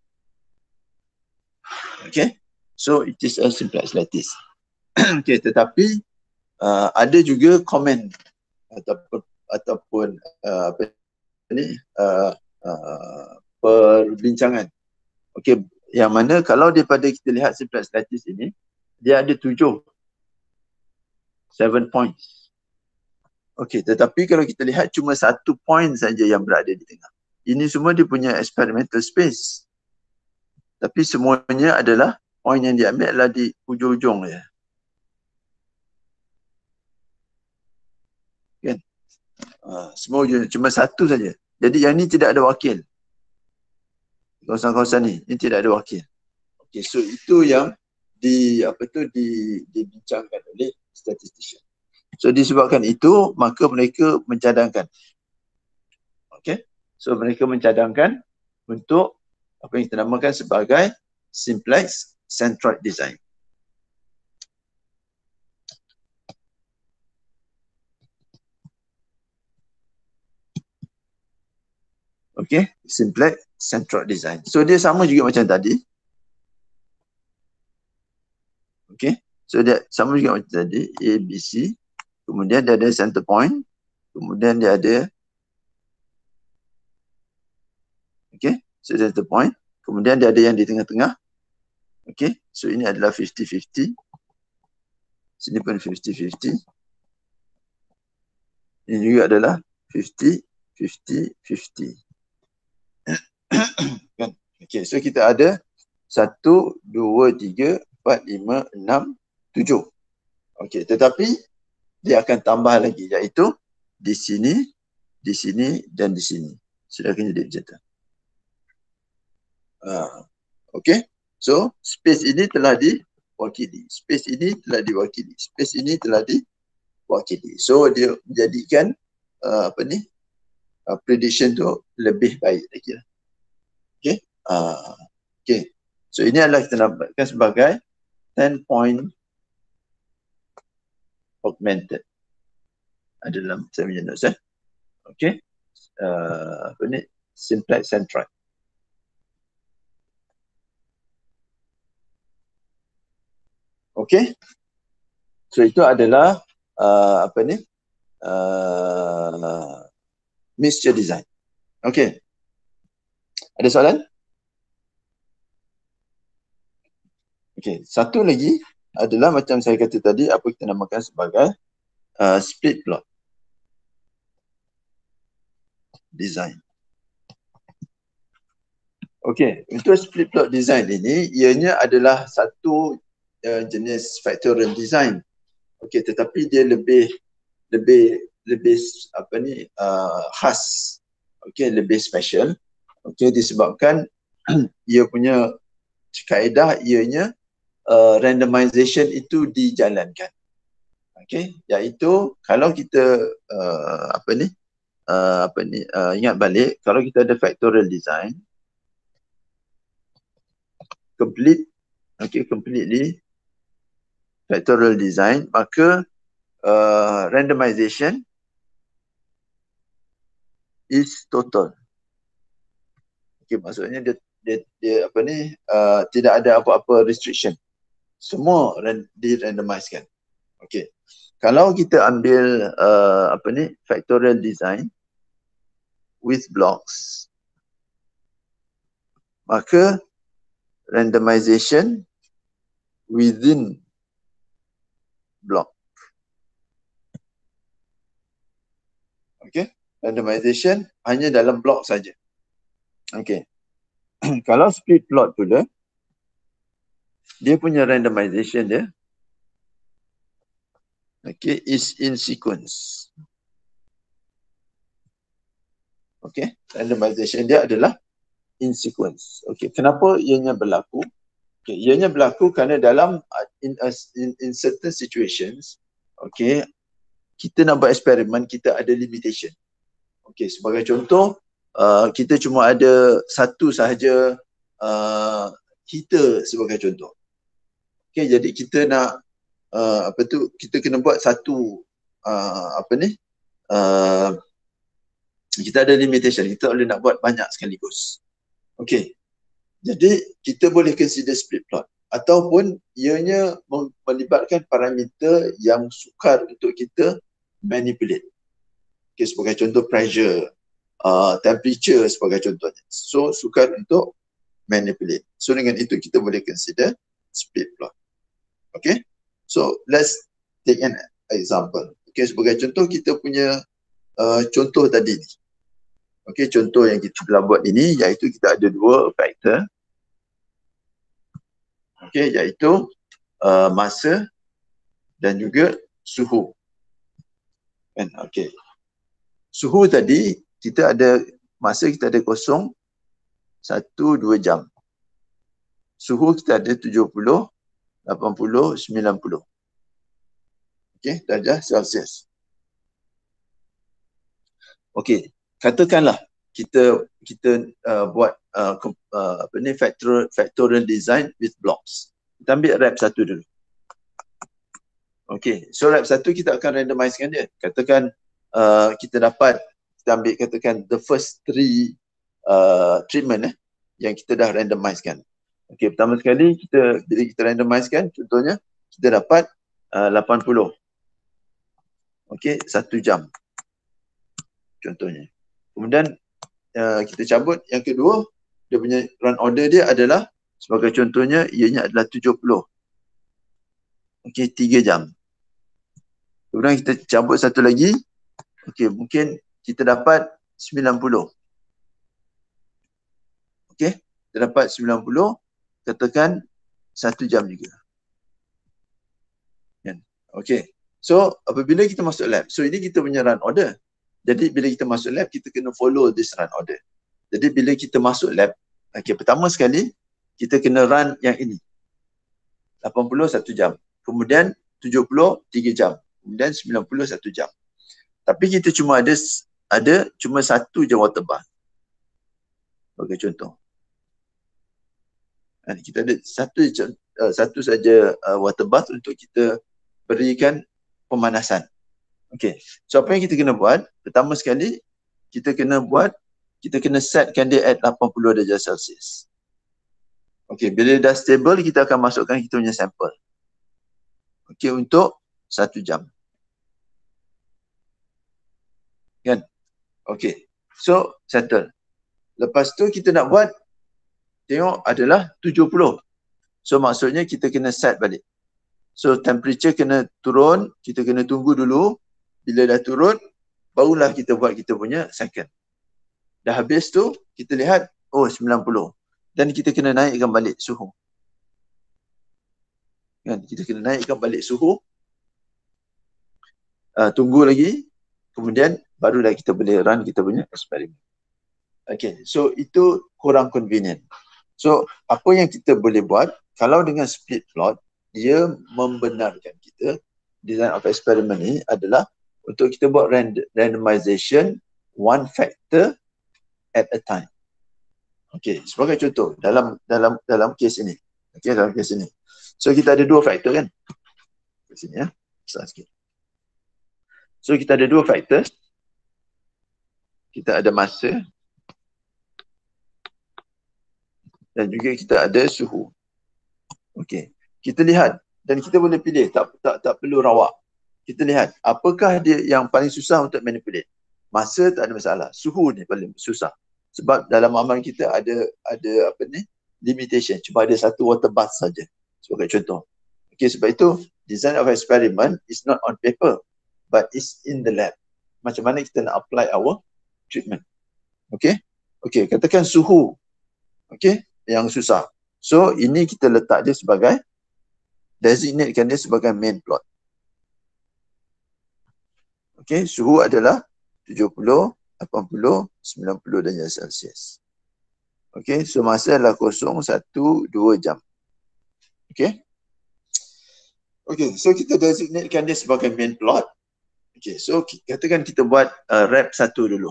Okay, so it is a simplex lattice. okay, tetapi uh, ada juga komen ataupun ataupun uh, apa ni uh, uh, perbincangan. Okay, yang mana kalau daripada kita lihat simplex lattice ini, dia ada tujuh. Seven points. Okey, tetapi kalau kita lihat cuma satu point saja yang berada di tengah. Ini semua dia punya experimental space. Tapi semuanya adalah point yang diambil adalah di hujung-hujung ya. Kan? Uh, semua hujung, cuma satu saja. Jadi yang ni tidak ada wakil. Kawasan-kawasan ni, ini tidak ada wakil. Okey, so itu yang di apa tu di dibincangkan oleh statistician. So disebabkan itu maka mereka mencadangkan. Okay. So mereka mencadangkan untuk apa yang kita namakan sebagai simplex centroid design. Okay, simplex centroid design. So dia sama juga macam tadi. Okay. So dia sama juga macam tadi. A, B, C. Kemudian dia ada center point. Kemudian dia ada. So center point. Kemudian dia ada yang di tengah-tengah. Okay. So ini adalah 50-50. Sini pun 50-50. Ini juga adalah 50-50-50. kan? Okay. So kita ada satu, dua, tiga, empat, lima, enam, tujuh. Okey, tetapi dia akan tambah lagi iaitu di sini, di sini dan di sini. Sudah akan jadi macam tu. Uh, Okey, so space ini telah diwakili. Space ini telah diwakili. Space ini telah diwakili. So dia menjadikan uh, apa ni, uh, prediction tu lebih baik lagi. Okey, uh, okey. So ini adalah kita nampakkan sebagai 10 point augmented ada dalam saya punya notes eh okey uh, apa ni simplex centroid okey? So itu adalah uh, apa ni? Uh, mixture design. Okey. Ada soalan? Okey, satu lagi adalah macam saya kata tadi apa kita namakan sebagai uh, split plot. Design. Okey, untuk split plot design ini ianya adalah satu uh, jenis factorial design. Okey, tetapi dia lebih lebih lebih apa ni uh, khas. Okey, lebih special. Okey, disebabkan ia punya kaedah ianya uh, randomization itu dijalankan. Okey, iaitu kalau kita uh, apa ni? Uh, apa ni? Uh, ingat balik kalau kita ada factorial design complete okey completely factorial design maka uh, randomization is total. Okey maksudnya dia, dia dia apa ni uh, tidak ada apa-apa restriction semua di randomizekan. Okey. Kalau kita ambil uh, apa ni factorial design with blocks maka randomization within block. Okay, randomization hanya dalam block saja. Okay, kalau split plot pula, dia punya randomization dia, okay, is in sequence. Okay, randomization dia adalah in sequence. Okay, kenapa ianya berlaku? Okay, ianya berlaku kerana dalam uh, in, in, in certain situations, okay, kita nak buat eksperimen, kita ada limitation. Okay, sebagai contoh, uh, kita cuma ada satu sahaja uh, heater sebagai contoh. Okay, jadi kita nak uh, apa tu, kita kena buat satu uh, apa ni, uh, kita ada limitation, kita tak boleh nak buat banyak sekaligus. Okay. Jadi kita boleh consider split plot ataupun ianya melibatkan parameter yang sukar untuk kita manipulate. Okay, sebagai contoh pressure, uh, temperature sebagai contohnya. So sukar untuk manipulate. So dengan itu kita boleh consider split plot. Okay. So let's take an example. Okay, sebagai contoh kita punya uh, contoh tadi ni. Okey, contoh yang kita telah buat ini iaitu kita ada dua faktor. Okey, iaitu uh, masa dan juga suhu. Kan? Okey. Suhu tadi kita ada masa kita ada kosong satu dua jam. Suhu kita ada tujuh puluh, lapan puluh, sembilan puluh. Okey, darjah Celsius. Okey, katakanlah kita kita uh, buat uh, uh, apa ni factorial factorial design with blocks. Kita ambil wrap satu dulu. Okay, so wrap satu kita akan randomizekan dia. Katakan uh, kita dapat kita ambil katakan the first three uh, treatment eh, yang kita dah randomizekan. Okay, pertama sekali kita bila kita randomizekan contohnya kita dapat uh, 80. Okay, satu jam. Contohnya. Kemudian uh, kita cabut yang kedua dia punya run order dia adalah sebagai contohnya ianya adalah 70. Okey, 3 jam. Kemudian kita cabut satu lagi. Okey, mungkin kita dapat 90. Okey, kita dapat 90 katakan satu jam juga. Kan? Okey. So, apabila kita masuk lab, so ini kita punya run order. Jadi bila kita masuk lab, kita kena follow this run order. Jadi bila kita masuk lab, okay, pertama sekali, kita kena run yang ini. 80 satu jam. Kemudian 70 3 jam. Kemudian 90 satu jam. Tapi kita cuma ada ada cuma satu je water bath. Sebagai contoh. Dan kita ada satu uh, satu saja uh, water bath untuk kita berikan pemanasan. Okay. So apa yang kita kena buat? Pertama sekali, kita kena buat, kita kena setkan dia at 80 darjah Celsius. Okay. Bila dah stable, kita akan masukkan kita punya sampel. Okay. Untuk satu jam. Kan? Okay. So, settle. Lepas tu kita nak buat, tengok adalah 70. So, maksudnya kita kena set balik. So, temperature kena turun, kita kena tunggu dulu bila dah turun barulah kita buat kita punya second. Dah habis tu kita lihat oh 90 dan kita kena naikkan balik suhu. Kan? Kita kena naikkan balik suhu. Uh, tunggu lagi. Kemudian barulah kita boleh run kita punya eksperimen. Okay so itu kurang convenient. So apa yang kita boleh buat kalau dengan split plot dia membenarkan kita design of experiment ni adalah untuk kita buat rand randomization one factor at a time. Okey, sebagai contoh dalam dalam dalam kes ini. Okey, dalam kes ini. So kita ada dua faktor kan? Di sini ya. Besar sikit. So kita ada dua faktor. Kita ada masa dan juga kita ada suhu. Okey. Kita lihat dan kita boleh pilih tak tak tak perlu rawak. Kita lihat apakah dia yang paling susah untuk manipulate. Masa tak ada masalah. Suhu ni paling susah. Sebab dalam amalan kita ada ada apa ni? limitation. Cuma ada satu water bath saja. Sebagai contoh. Okay, sebab itu design of experiment is not on paper but is in the lab. Macam mana kita nak apply our treatment. Okay? Okay, katakan suhu. Okay, yang susah. So, ini kita letak dia sebagai designatekan dia sebagai main plot. Okey, suhu adalah 70, 80, 90 darjah Celsius. Okey, so masa adalah kosong 1, 2 jam. Okey. Okey, so kita designatekan dia sebagai main plot. Okey, so katakan kita buat uh, wrap satu dulu.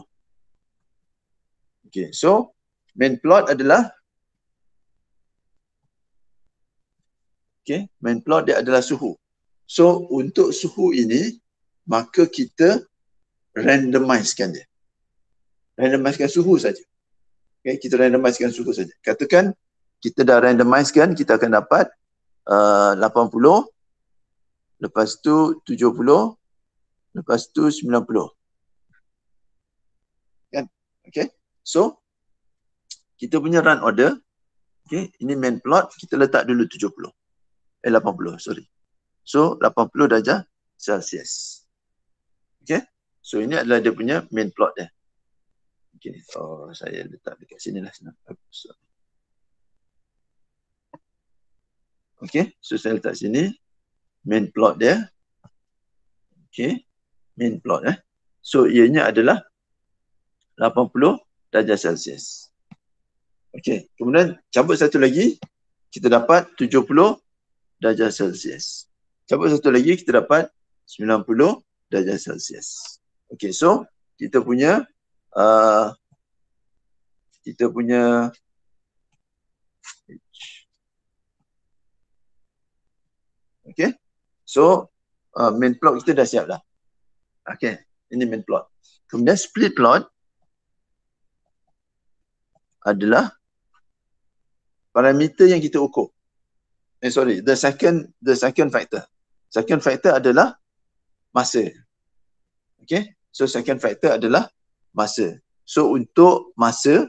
Okey, so main plot adalah Okay, main plot dia adalah suhu. So untuk suhu ini, maka kita randomizekan dia. Randomizekan suhu saja. Okay, kita randomizekan suhu saja. Katakan kita dah randomizekan, kita akan dapat uh, 80, lepas tu 70, lepas tu 90. Kan? Okay. So, kita punya run order, okay, ini main plot, kita letak dulu 70 eh 80 sorry. So 80 darjah Celsius. So ini adalah dia punya main plot dia. Okay. Oh saya letak dekat sini lah senang. Okay. So saya letak sini. Main plot dia. Okay. Main plot eh. So ianya adalah 80 darjah Celsius. Okay. Kemudian cabut satu lagi. Kita dapat 70 darjah Celsius. Cabut satu lagi kita dapat 90 darjah Celsius. Okay, so kita punya uh, kita punya Okay, so uh, main plot kita dah siap dah. Okay, ini main plot. Kemudian split plot adalah parameter yang kita ukur eh sorry the second the second factor second factor adalah masa okay so second factor adalah masa so untuk masa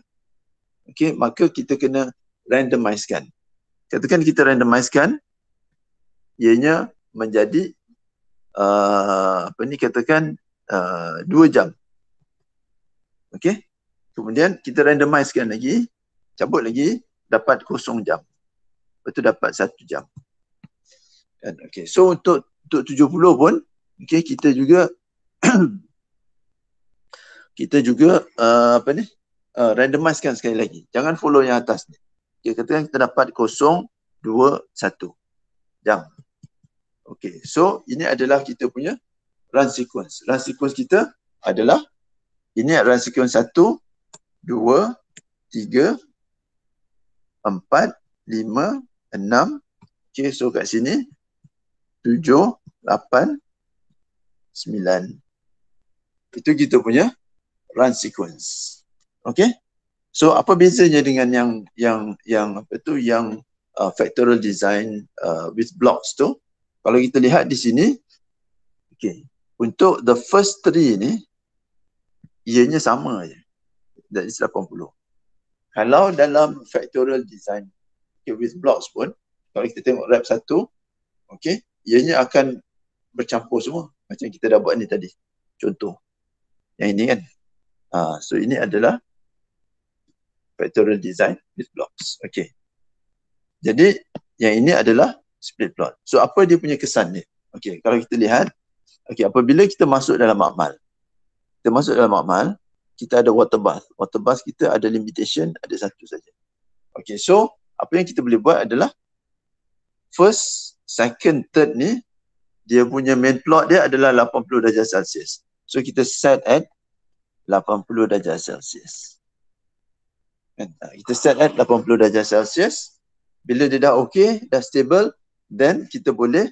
okay maka kita kena randomizekan katakan kita randomizekan ianya menjadi uh, apa ni katakan uh, dua jam okay kemudian kita randomizekan lagi cabut lagi dapat kosong jam Lepas tu dapat satu jam. Kan? Okay. So untuk untuk 70 pun okay, kita juga kita juga uh, apa ni uh, randomizekan sekali lagi. Jangan follow yang atas ni. Okay, katakan kita dapat kosong, dua, satu jam. Okay, so ini adalah kita punya run sequence. Run sequence kita adalah ini run sequence satu, dua, tiga, empat, lima, enam. Okay, so kat sini tujuh, lapan, sembilan. Itu kita punya run sequence. Okay. So apa bezanya dengan yang yang yang apa tu yang uh, factorial design uh, with blocks tu? Kalau kita lihat di sini, okay, untuk the first three ni, ianya sama je. That is 80. Kalau dalam factorial design okay, with blocks pun kalau kita tengok rap satu okay, ianya akan bercampur semua macam kita dah buat ni tadi contoh yang ini kan uh, so ini adalah factorial design with blocks. Okay. jadi yang ini adalah split plot. So apa dia punya kesan ni okay, kalau kita lihat okay, apabila kita masuk dalam makmal kita masuk dalam makmal kita ada water bath. Water bath kita ada limitation ada satu saja. Okay, so apa yang kita boleh buat adalah first, second, third ni dia punya main plot dia adalah 80 darjah Celsius. So kita set at 80 darjah Celsius. Kan? Kita set at 80 darjah Celsius. Bila dia dah okay, dah stable, then kita boleh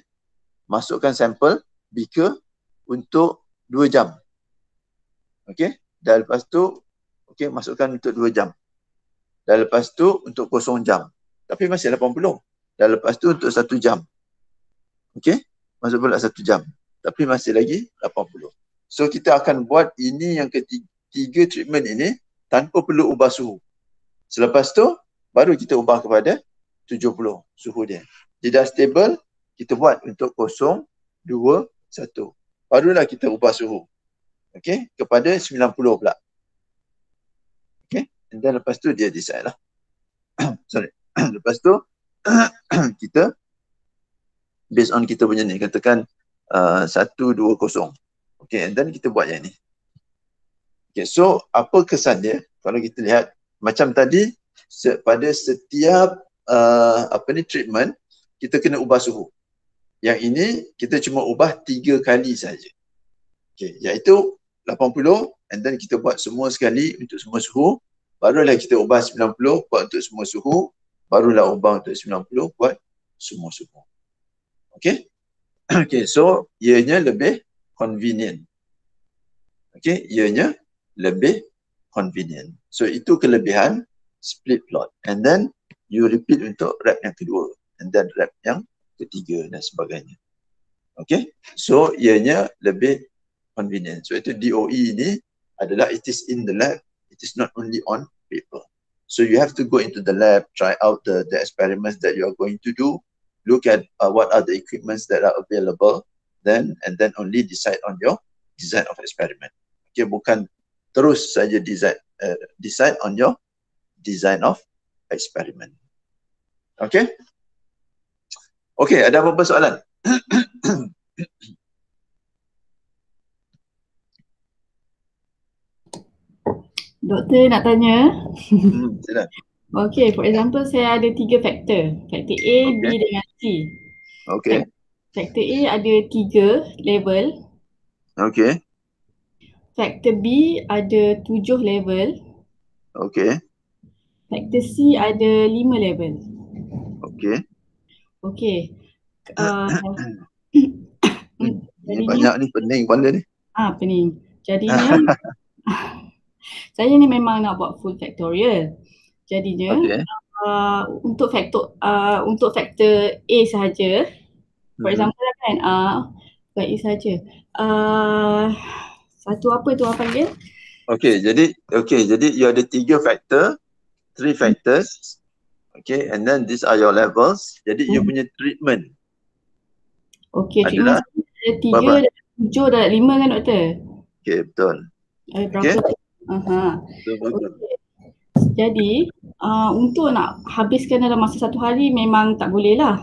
masukkan sampel beaker untuk 2 jam. Okay. Dan lepas tu, okay, masukkan untuk 2 jam. Dan lepas tu untuk kosong jam. Tapi masih 80. Dan lepas tu untuk satu jam. Okay, masuk pula satu jam. Tapi masih lagi 80. So kita akan buat ini yang ketiga tiga treatment ini tanpa perlu ubah suhu. Selepas tu baru kita ubah kepada 70 suhu dia. Dia dah stable, kita buat untuk 0, 2, 1. Barulah kita ubah suhu. Okay, kepada 90 pula. Okay, then lepas tu dia decide lah. Sorry. lepas tu kita based on kita punya ni katakan uh, 1, 2, 0. Okay, and then kita buat yang ni. Okay, so apa kesan dia kalau kita lihat macam tadi se- pada setiap uh, apa ni treatment kita kena ubah suhu. Yang ini kita cuma ubah tiga kali saja. Okay, iaitu 80 and then kita buat semua sekali untuk semua suhu. Barulah kita ubah 90 buat untuk semua suhu. Barulah ubah untuk 90 buat semua suhu. Okay. Okay, so ianya lebih convenient. Okay, ianya lebih convenient. So itu kelebihan split plot. And then you repeat untuk rep yang kedua. And then rep yang ketiga dan sebagainya. Okay. So ianya lebih convenient. So itu DOE ini adalah it is in the lab. It is not only on paper. So you have to go into the lab, try out the, the experiments that you are going to do, look at uh, what are the equipments that are available, then and then only decide on your design of experiment. Okay, bukan terus saja decide uh, decide on your design of experiment. Okay? Okay, ada apa-apa soalan? Doktor nak tanya. hmm, sila. Okay, for example saya ada tiga faktor. Faktor A, okay. B dengan C. Okay. Faktor A ada tiga level. Okay. Faktor B ada tujuh level. Okay. Faktor C ada lima level. Okay. Okay. Uh, Ini banyak ni pening kepala ni. Ah, pening. Jadinya saya ni memang nak buat full factorial. Jadinya Okay. uh, untuk faktor uh, untuk faktor A sahaja. For example lah kan uh, bukan A sahaja. Uh, satu apa tu apa panggil? Okay, jadi okay, jadi you ada tiga factor, three factors. Okay, and then these are your levels. Jadi you Hmm. punya treatment Okay, adalah treatment ada tiga, berapa? ada tujuh, ada lima kan doktor? Okay, betul. Eh, berapa? Okay. Aha. Betul, betul. Okay. Jadi uh, untuk nak habiskan dalam masa satu hari memang tak boleh lah.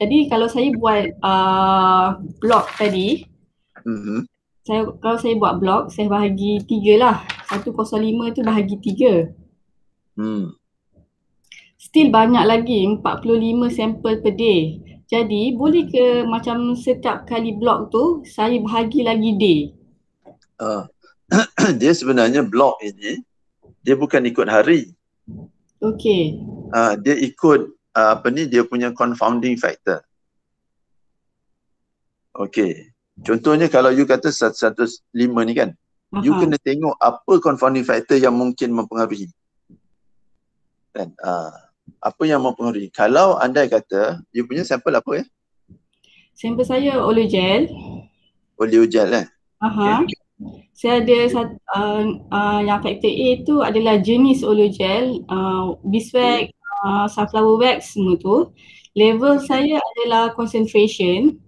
Jadi kalau saya buat uh, blog tadi, Mhm. saya kalau saya buat blog, saya bahagi tiga lah. 105 tu bahagi tiga. Hmm. Still banyak lagi 45 sampel per day. Jadi boleh ke macam setiap kali blog tu saya bahagi lagi day? Uh, dia sebenarnya blok ini dia bukan ikut hari. Okay. Uh, dia ikut uh, apa ni dia punya confounding factor. Okay. Contohnya kalau you kata 105 ni kan, you Aha. kena tengok apa confounding factor yang mungkin mempengaruhi. Kan? Uh, apa yang mempengaruhi? Kalau anda kata you punya sampel apa ya? Sampel saya oleogel. Oleogel eh. Aha. Saya ada satu, uh, uh, yang faktor A tu adalah jenis oleogel, uh, beeswax, uh, sunflower wax semua tu. Level saya adalah concentration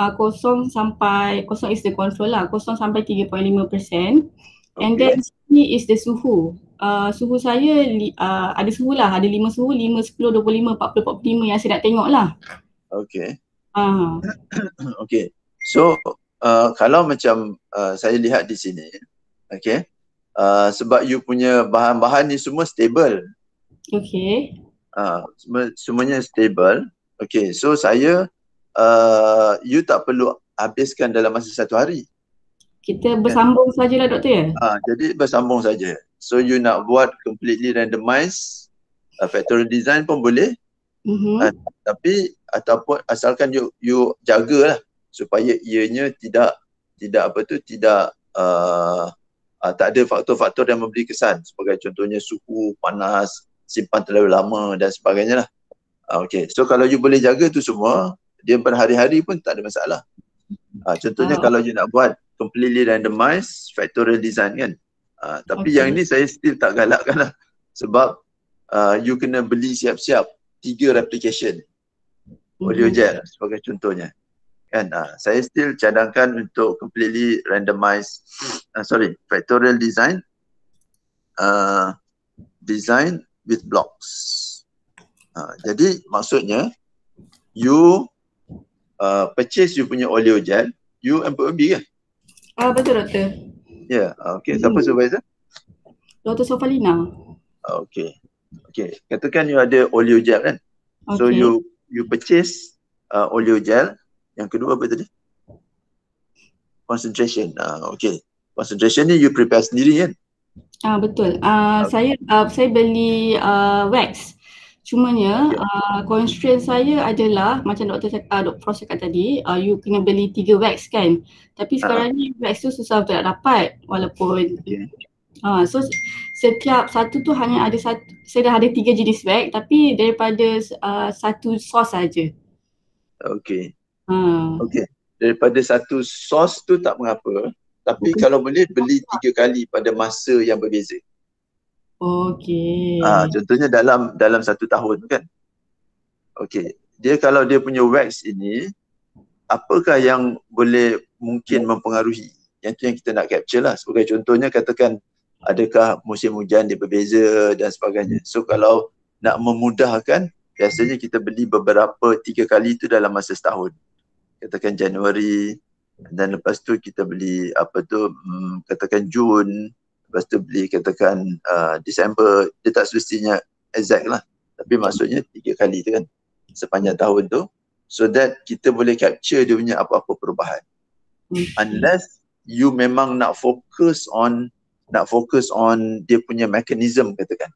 uh, kosong sampai, kosong is the control lah, kosong sampai 3.5%. And Okay. then sini is the suhu. Uh, suhu saya uh, ada suhu lah, ada 5 suhu, 5, 10, 25, 40, 45 yang saya nak tengok lah. Okay. Uh, okay. So uh, kalau macam uh, saya lihat di sini, okay, uh, sebab you punya bahan-bahan ni semua stable, okay. Uh, semua, semuanya stable, okay. So saya, uh, you tak perlu habiskan dalam masa satu hari. Kita bersambung sajalah doktor ya? Uh, jadi bersambung saja. So you nak buat completely randomized uh, factorial design pun boleh, Mm-hmm. Ah. tapi ataupun asalkan you you jagalah supaya ianya tidak tidak apa tu tidak uh, uh, tak ada faktor-faktor yang memberi kesan sebagai contohnya suhu panas simpan terlalu lama dan sebagainya lah uh, okay so kalau you boleh jaga tu semua dia berhari-hari pun tak ada masalah. Uh, contohnya uh. kalau you nak buat completely randomized factorial design kan. Uh, tapi okay. yang ni saya still tak galakkan lah. Sebab uh, you kena beli siap-siap tiga replication. Mm-hmm. Audio gel sebagai contohnya. Kan, uh, saya still cadangkan untuk completely randomized, uh, sorry, factorial design. Uh, design with blocks. Uh, jadi maksudnya you uh, purchase you punya oleo gel, you MPOB ke? Ah betul doktor. Ya, yeah, okay. Siapa hmm. supervisor? Dr. Sofalina. Okay. Okay. Katakan you ada oleo gel kan? Okay. So you you purchase uh, oleo gel. Yang kedua apa tadi? Concentration. Uh, okay. Concentration ni you prepare sendiri kan? Ah betul. Uh, okay. saya uh, saya beli uh, wax. Cumanya uh, constraint saya adalah macam doktor cakap, uh, Frost cakap tadi, uh, you kena beli tiga wax kan. Tapi sekarang uh. ni wax tu susah untuk nak dapat walaupun okay. uh, so setiap satu tu hanya ada satu, saya dah ada tiga jenis wax tapi daripada uh, satu sos saja. Okay. Uh. Okay. Daripada satu sos tu tak mengapa. Tapi okay. kalau boleh beli tiga kali pada masa yang berbeza. Okey. Ah, contohnya dalam dalam satu tahun kan. Okey. Dia kalau dia punya wax ini, apakah yang boleh mungkin mempengaruhi? Yang tu yang kita nak capture lah. Sebagai contohnya katakan adakah musim hujan dia berbeza dan sebagainya. So kalau nak memudahkan, biasanya kita beli beberapa tiga kali itu dalam masa setahun. Katakan Januari dan lepas tu kita beli apa tu hmm, katakan Jun lepas tu beli katakan uh, Disember dia tak semestinya exact lah. Tapi maksudnya tiga kali tu kan sepanjang tahun tu. So that kita boleh capture dia punya apa-apa perubahan. Okay. unless you memang nak fokus on nak fokus on dia punya mechanism katakan.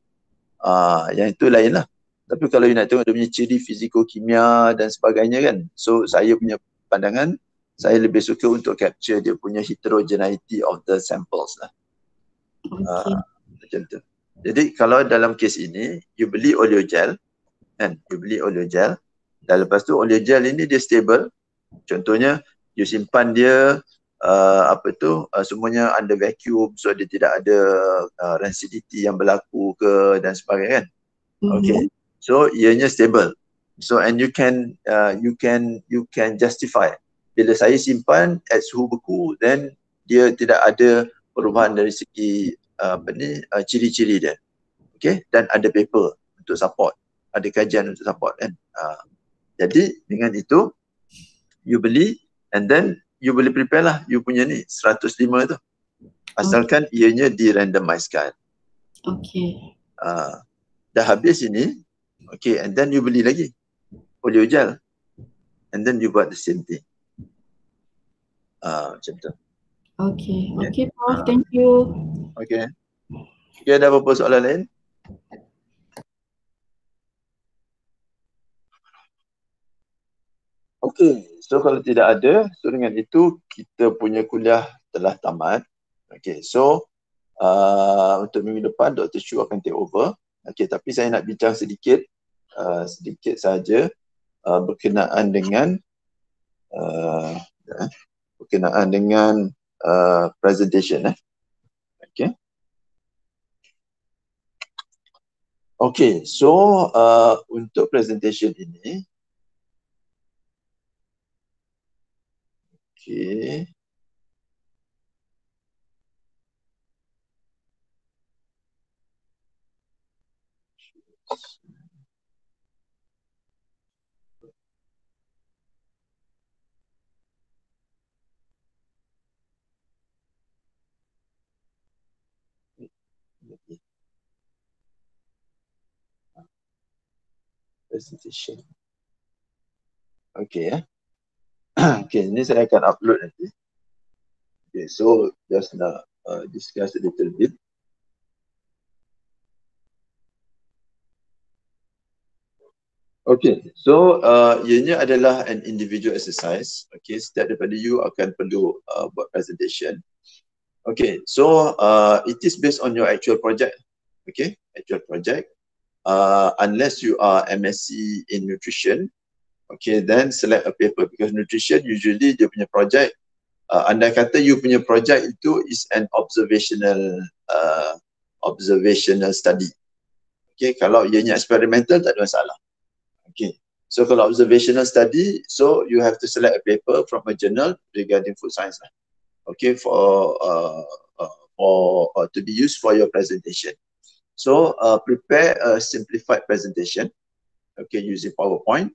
Uh, yang itu lain lah. Tapi kalau you nak tengok dia punya ciri fiziko-kimia dan sebagainya kan. So saya punya pandangan saya lebih suka untuk capture dia punya heterogeneity of the samples lah Okay. Uh, macam tu. Jadi kalau dalam kes ini, you beli oleo gel, kan? You beli oleo gel, dan lepas tu oleo gel ini dia stable. Contohnya, you simpan dia, uh, apa tu, uh, semuanya under vacuum, so dia tidak ada uh, rancidity yang berlaku ke dan sebagainya kan? Mm-hmm. Okay. So ianya stable. So and you can uh, you can you can justify bila saya simpan at suhu beku then dia tidak ada perubahan dari segi uh, apa ni uh, ciri-ciri dia. Okay dan ada paper untuk support, ada kajian untuk support kan. Uh, jadi dengan itu you beli and then you boleh prepare lah you punya ni 105 tu. Asalkan okay. ianya di randomizekan. Okay. Uh, dah habis ini, okay and then you beli lagi polio gel and then you buat the same thing. Uh, macam tu. Okay, okay Prof, thank you. Okay. Okay, ada apa-apa soalan lain? Okay, so kalau tidak ada, so dengan itu kita punya kuliah telah tamat. Okay, so uh, untuk minggu depan Dr. Chu akan take over. Okay, tapi saya nak bincang sedikit, uh, sedikit saja uh, berkenaan dengan uh, berkenaan dengan Uh, presentation eh. Okay. Okay, so uh, untuk presentation ini Okay. Presentation. Okay ya. okay, ini saya akan upload nanti. Okay, so just nak uh, discuss a little bit. Okay, so uh, ianya adalah an individual exercise. Okay, setiap daripada you akan perlu uh, buat presentation. Okay, so uh, it is based on your actual project. Okay, actual project uh, unless you are MSc in nutrition, Okay, then select a paper because nutrition usually dia punya project uh, anda kata you punya project itu is an observational uh, observational study. Okay, kalau ianya experimental tak ada masalah. Okay, so kalau observational study, so you have to select a paper from a journal regarding food science lah. Okay, for uh, uh, for uh, to be used for your presentation. So uh, prepare a simplified presentation. Okay, using PowerPoint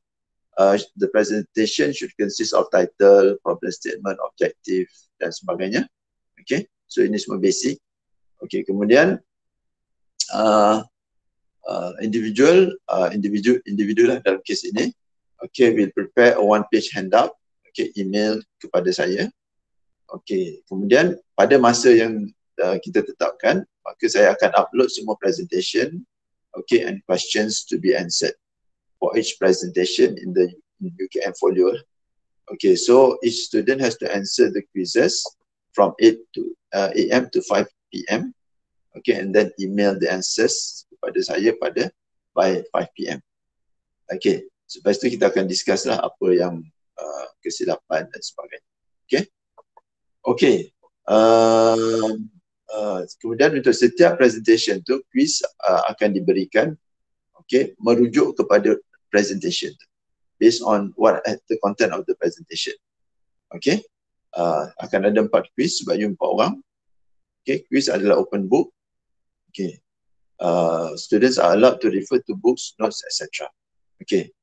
uh, the presentation should consist of title, problem statement, objective dan sebagainya. Okay, so ini semua basic. Okay, kemudian uh, uh, individual, uh, individual, individual lah dalam kes ini. Okay, we'll prepare a one page handout. Okay, email kepada saya. Okay, kemudian pada masa yang uh, kita tetapkan, maka saya akan upload semua presentation. Okay, and questions to be answered for each presentation in the UKM folio. Okay, so each student has to answer the quizzes from 8 to uh, AM to 5 PM. Okay, and then email the answers kepada saya pada by 5 PM. Okay, so lepas tu kita akan discuss lah apa yang uh, kesilapan dan sebagainya. Okay, okay. Uh, uh, kemudian untuk setiap presentation tu quiz uh, akan diberikan okay, merujuk kepada presentation based on what the content of the presentation. Okay, uh, akan ada empat quiz sebab you empat orang. Okay, quiz adalah open book. Okay, uh, students are allowed to refer to books, notes, etc. Okay,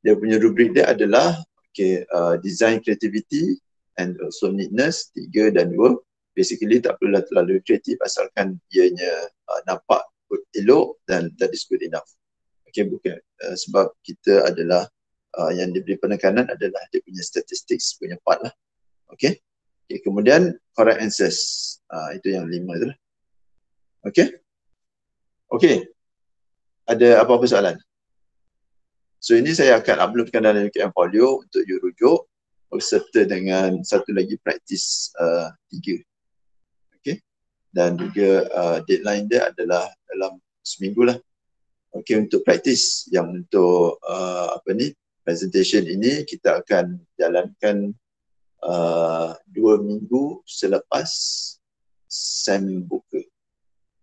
dia punya rubrik dia adalah okay, uh, design creativity and also neatness, tiga dan dua. Basically tak perlu terlalu kreatif asalkan ianya uh, nampak elok dan that is good enough. Okay bukan. Uh, sebab kita adalah uh, yang diberi penekanan adalah dia punya statistik punya part lah. Okay? Okay kemudian correct answers. Uh, itu yang lima tu lah. Okay? Okay. Ada apa-apa soalan? So ini saya akan uploadkan dalam UKM Folio untuk you rujuk berserta dengan satu lagi praktis uh, tiga dan juga uh, deadline dia adalah dalam seminggu lah Okay untuk praktis yang untuk uh, apa ni presentation ini kita akan jalankan uh, dua minggu selepas sem buka.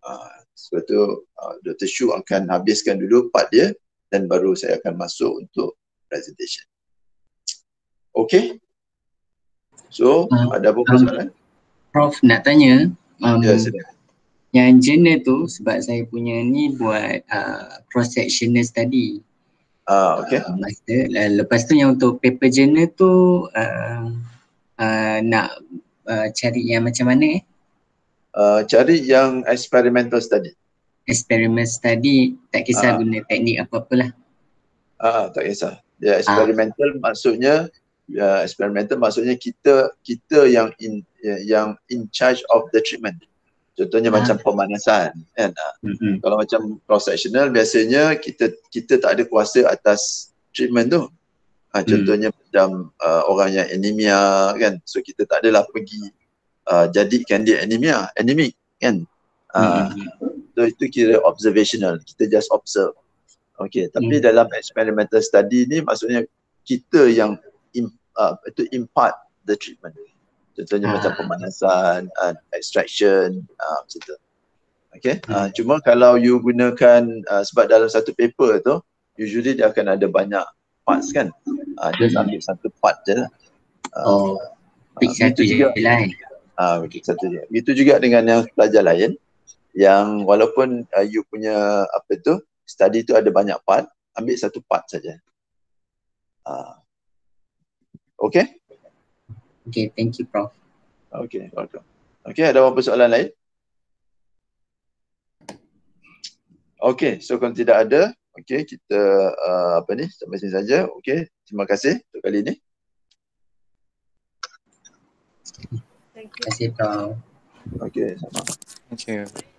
Uh, sebab tu uh, Dr. Shu akan habiskan dulu part dia dan baru saya akan masuk untuk presentation. Okay. So uh, ada apa um, soalan? Prof nak tanya. Um, ya, silakan yang journal tu sebab saya punya ni buat uh, cross sectional study. Ah uh, okey. Uh, master uh, lepas tu yang untuk paper journal tu uh, uh, nak uh, cari yang macam mana eh? Uh, cari yang experimental study. Experimental study tak kisah uh. guna teknik apa-apalah. Ah uh, tak kisah. Ya yeah, experimental uh. maksudnya ya experimental maksudnya kita kita yang in yang in charge of the treatment. Contohnya ha. macam pemanasan kan. Mm-hmm. Kalau macam cross sectional biasanya kita kita tak ada kuasa atas treatment tu. Ha, contohnya mm. macam uh, orang yang anemia kan. So kita tak adalah pergi uh, jadikan dia anemia, anemic kan. Uh, mm-hmm. So itu kira observational. Kita just observe. Okay, tapi mm. dalam experimental study ni maksudnya kita yang uh, itu impart the treatment. Contohnya ha. macam pemanasan, uh, extraction, uh, macam tu. Okay, hmm. uh, cuma kalau you gunakan uh, sebab dalam satu paper tu, usually dia akan ada banyak parts kan. Uh, just ambil satu part je lah. Uh, oh, pick uh, satu je lah. Ah, uh, satu je. Itu juga dengan yang pelajar lain yang walaupun uh, you punya apa tu study tu ada banyak part, ambil satu part saja. Uh, okay? Okay, thank you Prof. Okay, welcome. Okay, ada apa soalan lain? Okay, so kalau tidak ada, okay, kita uh, apa ni, sampai sini saja. Okay, terima kasih untuk kali ini. Terima kasih Prof. Okay, sama. Thank you.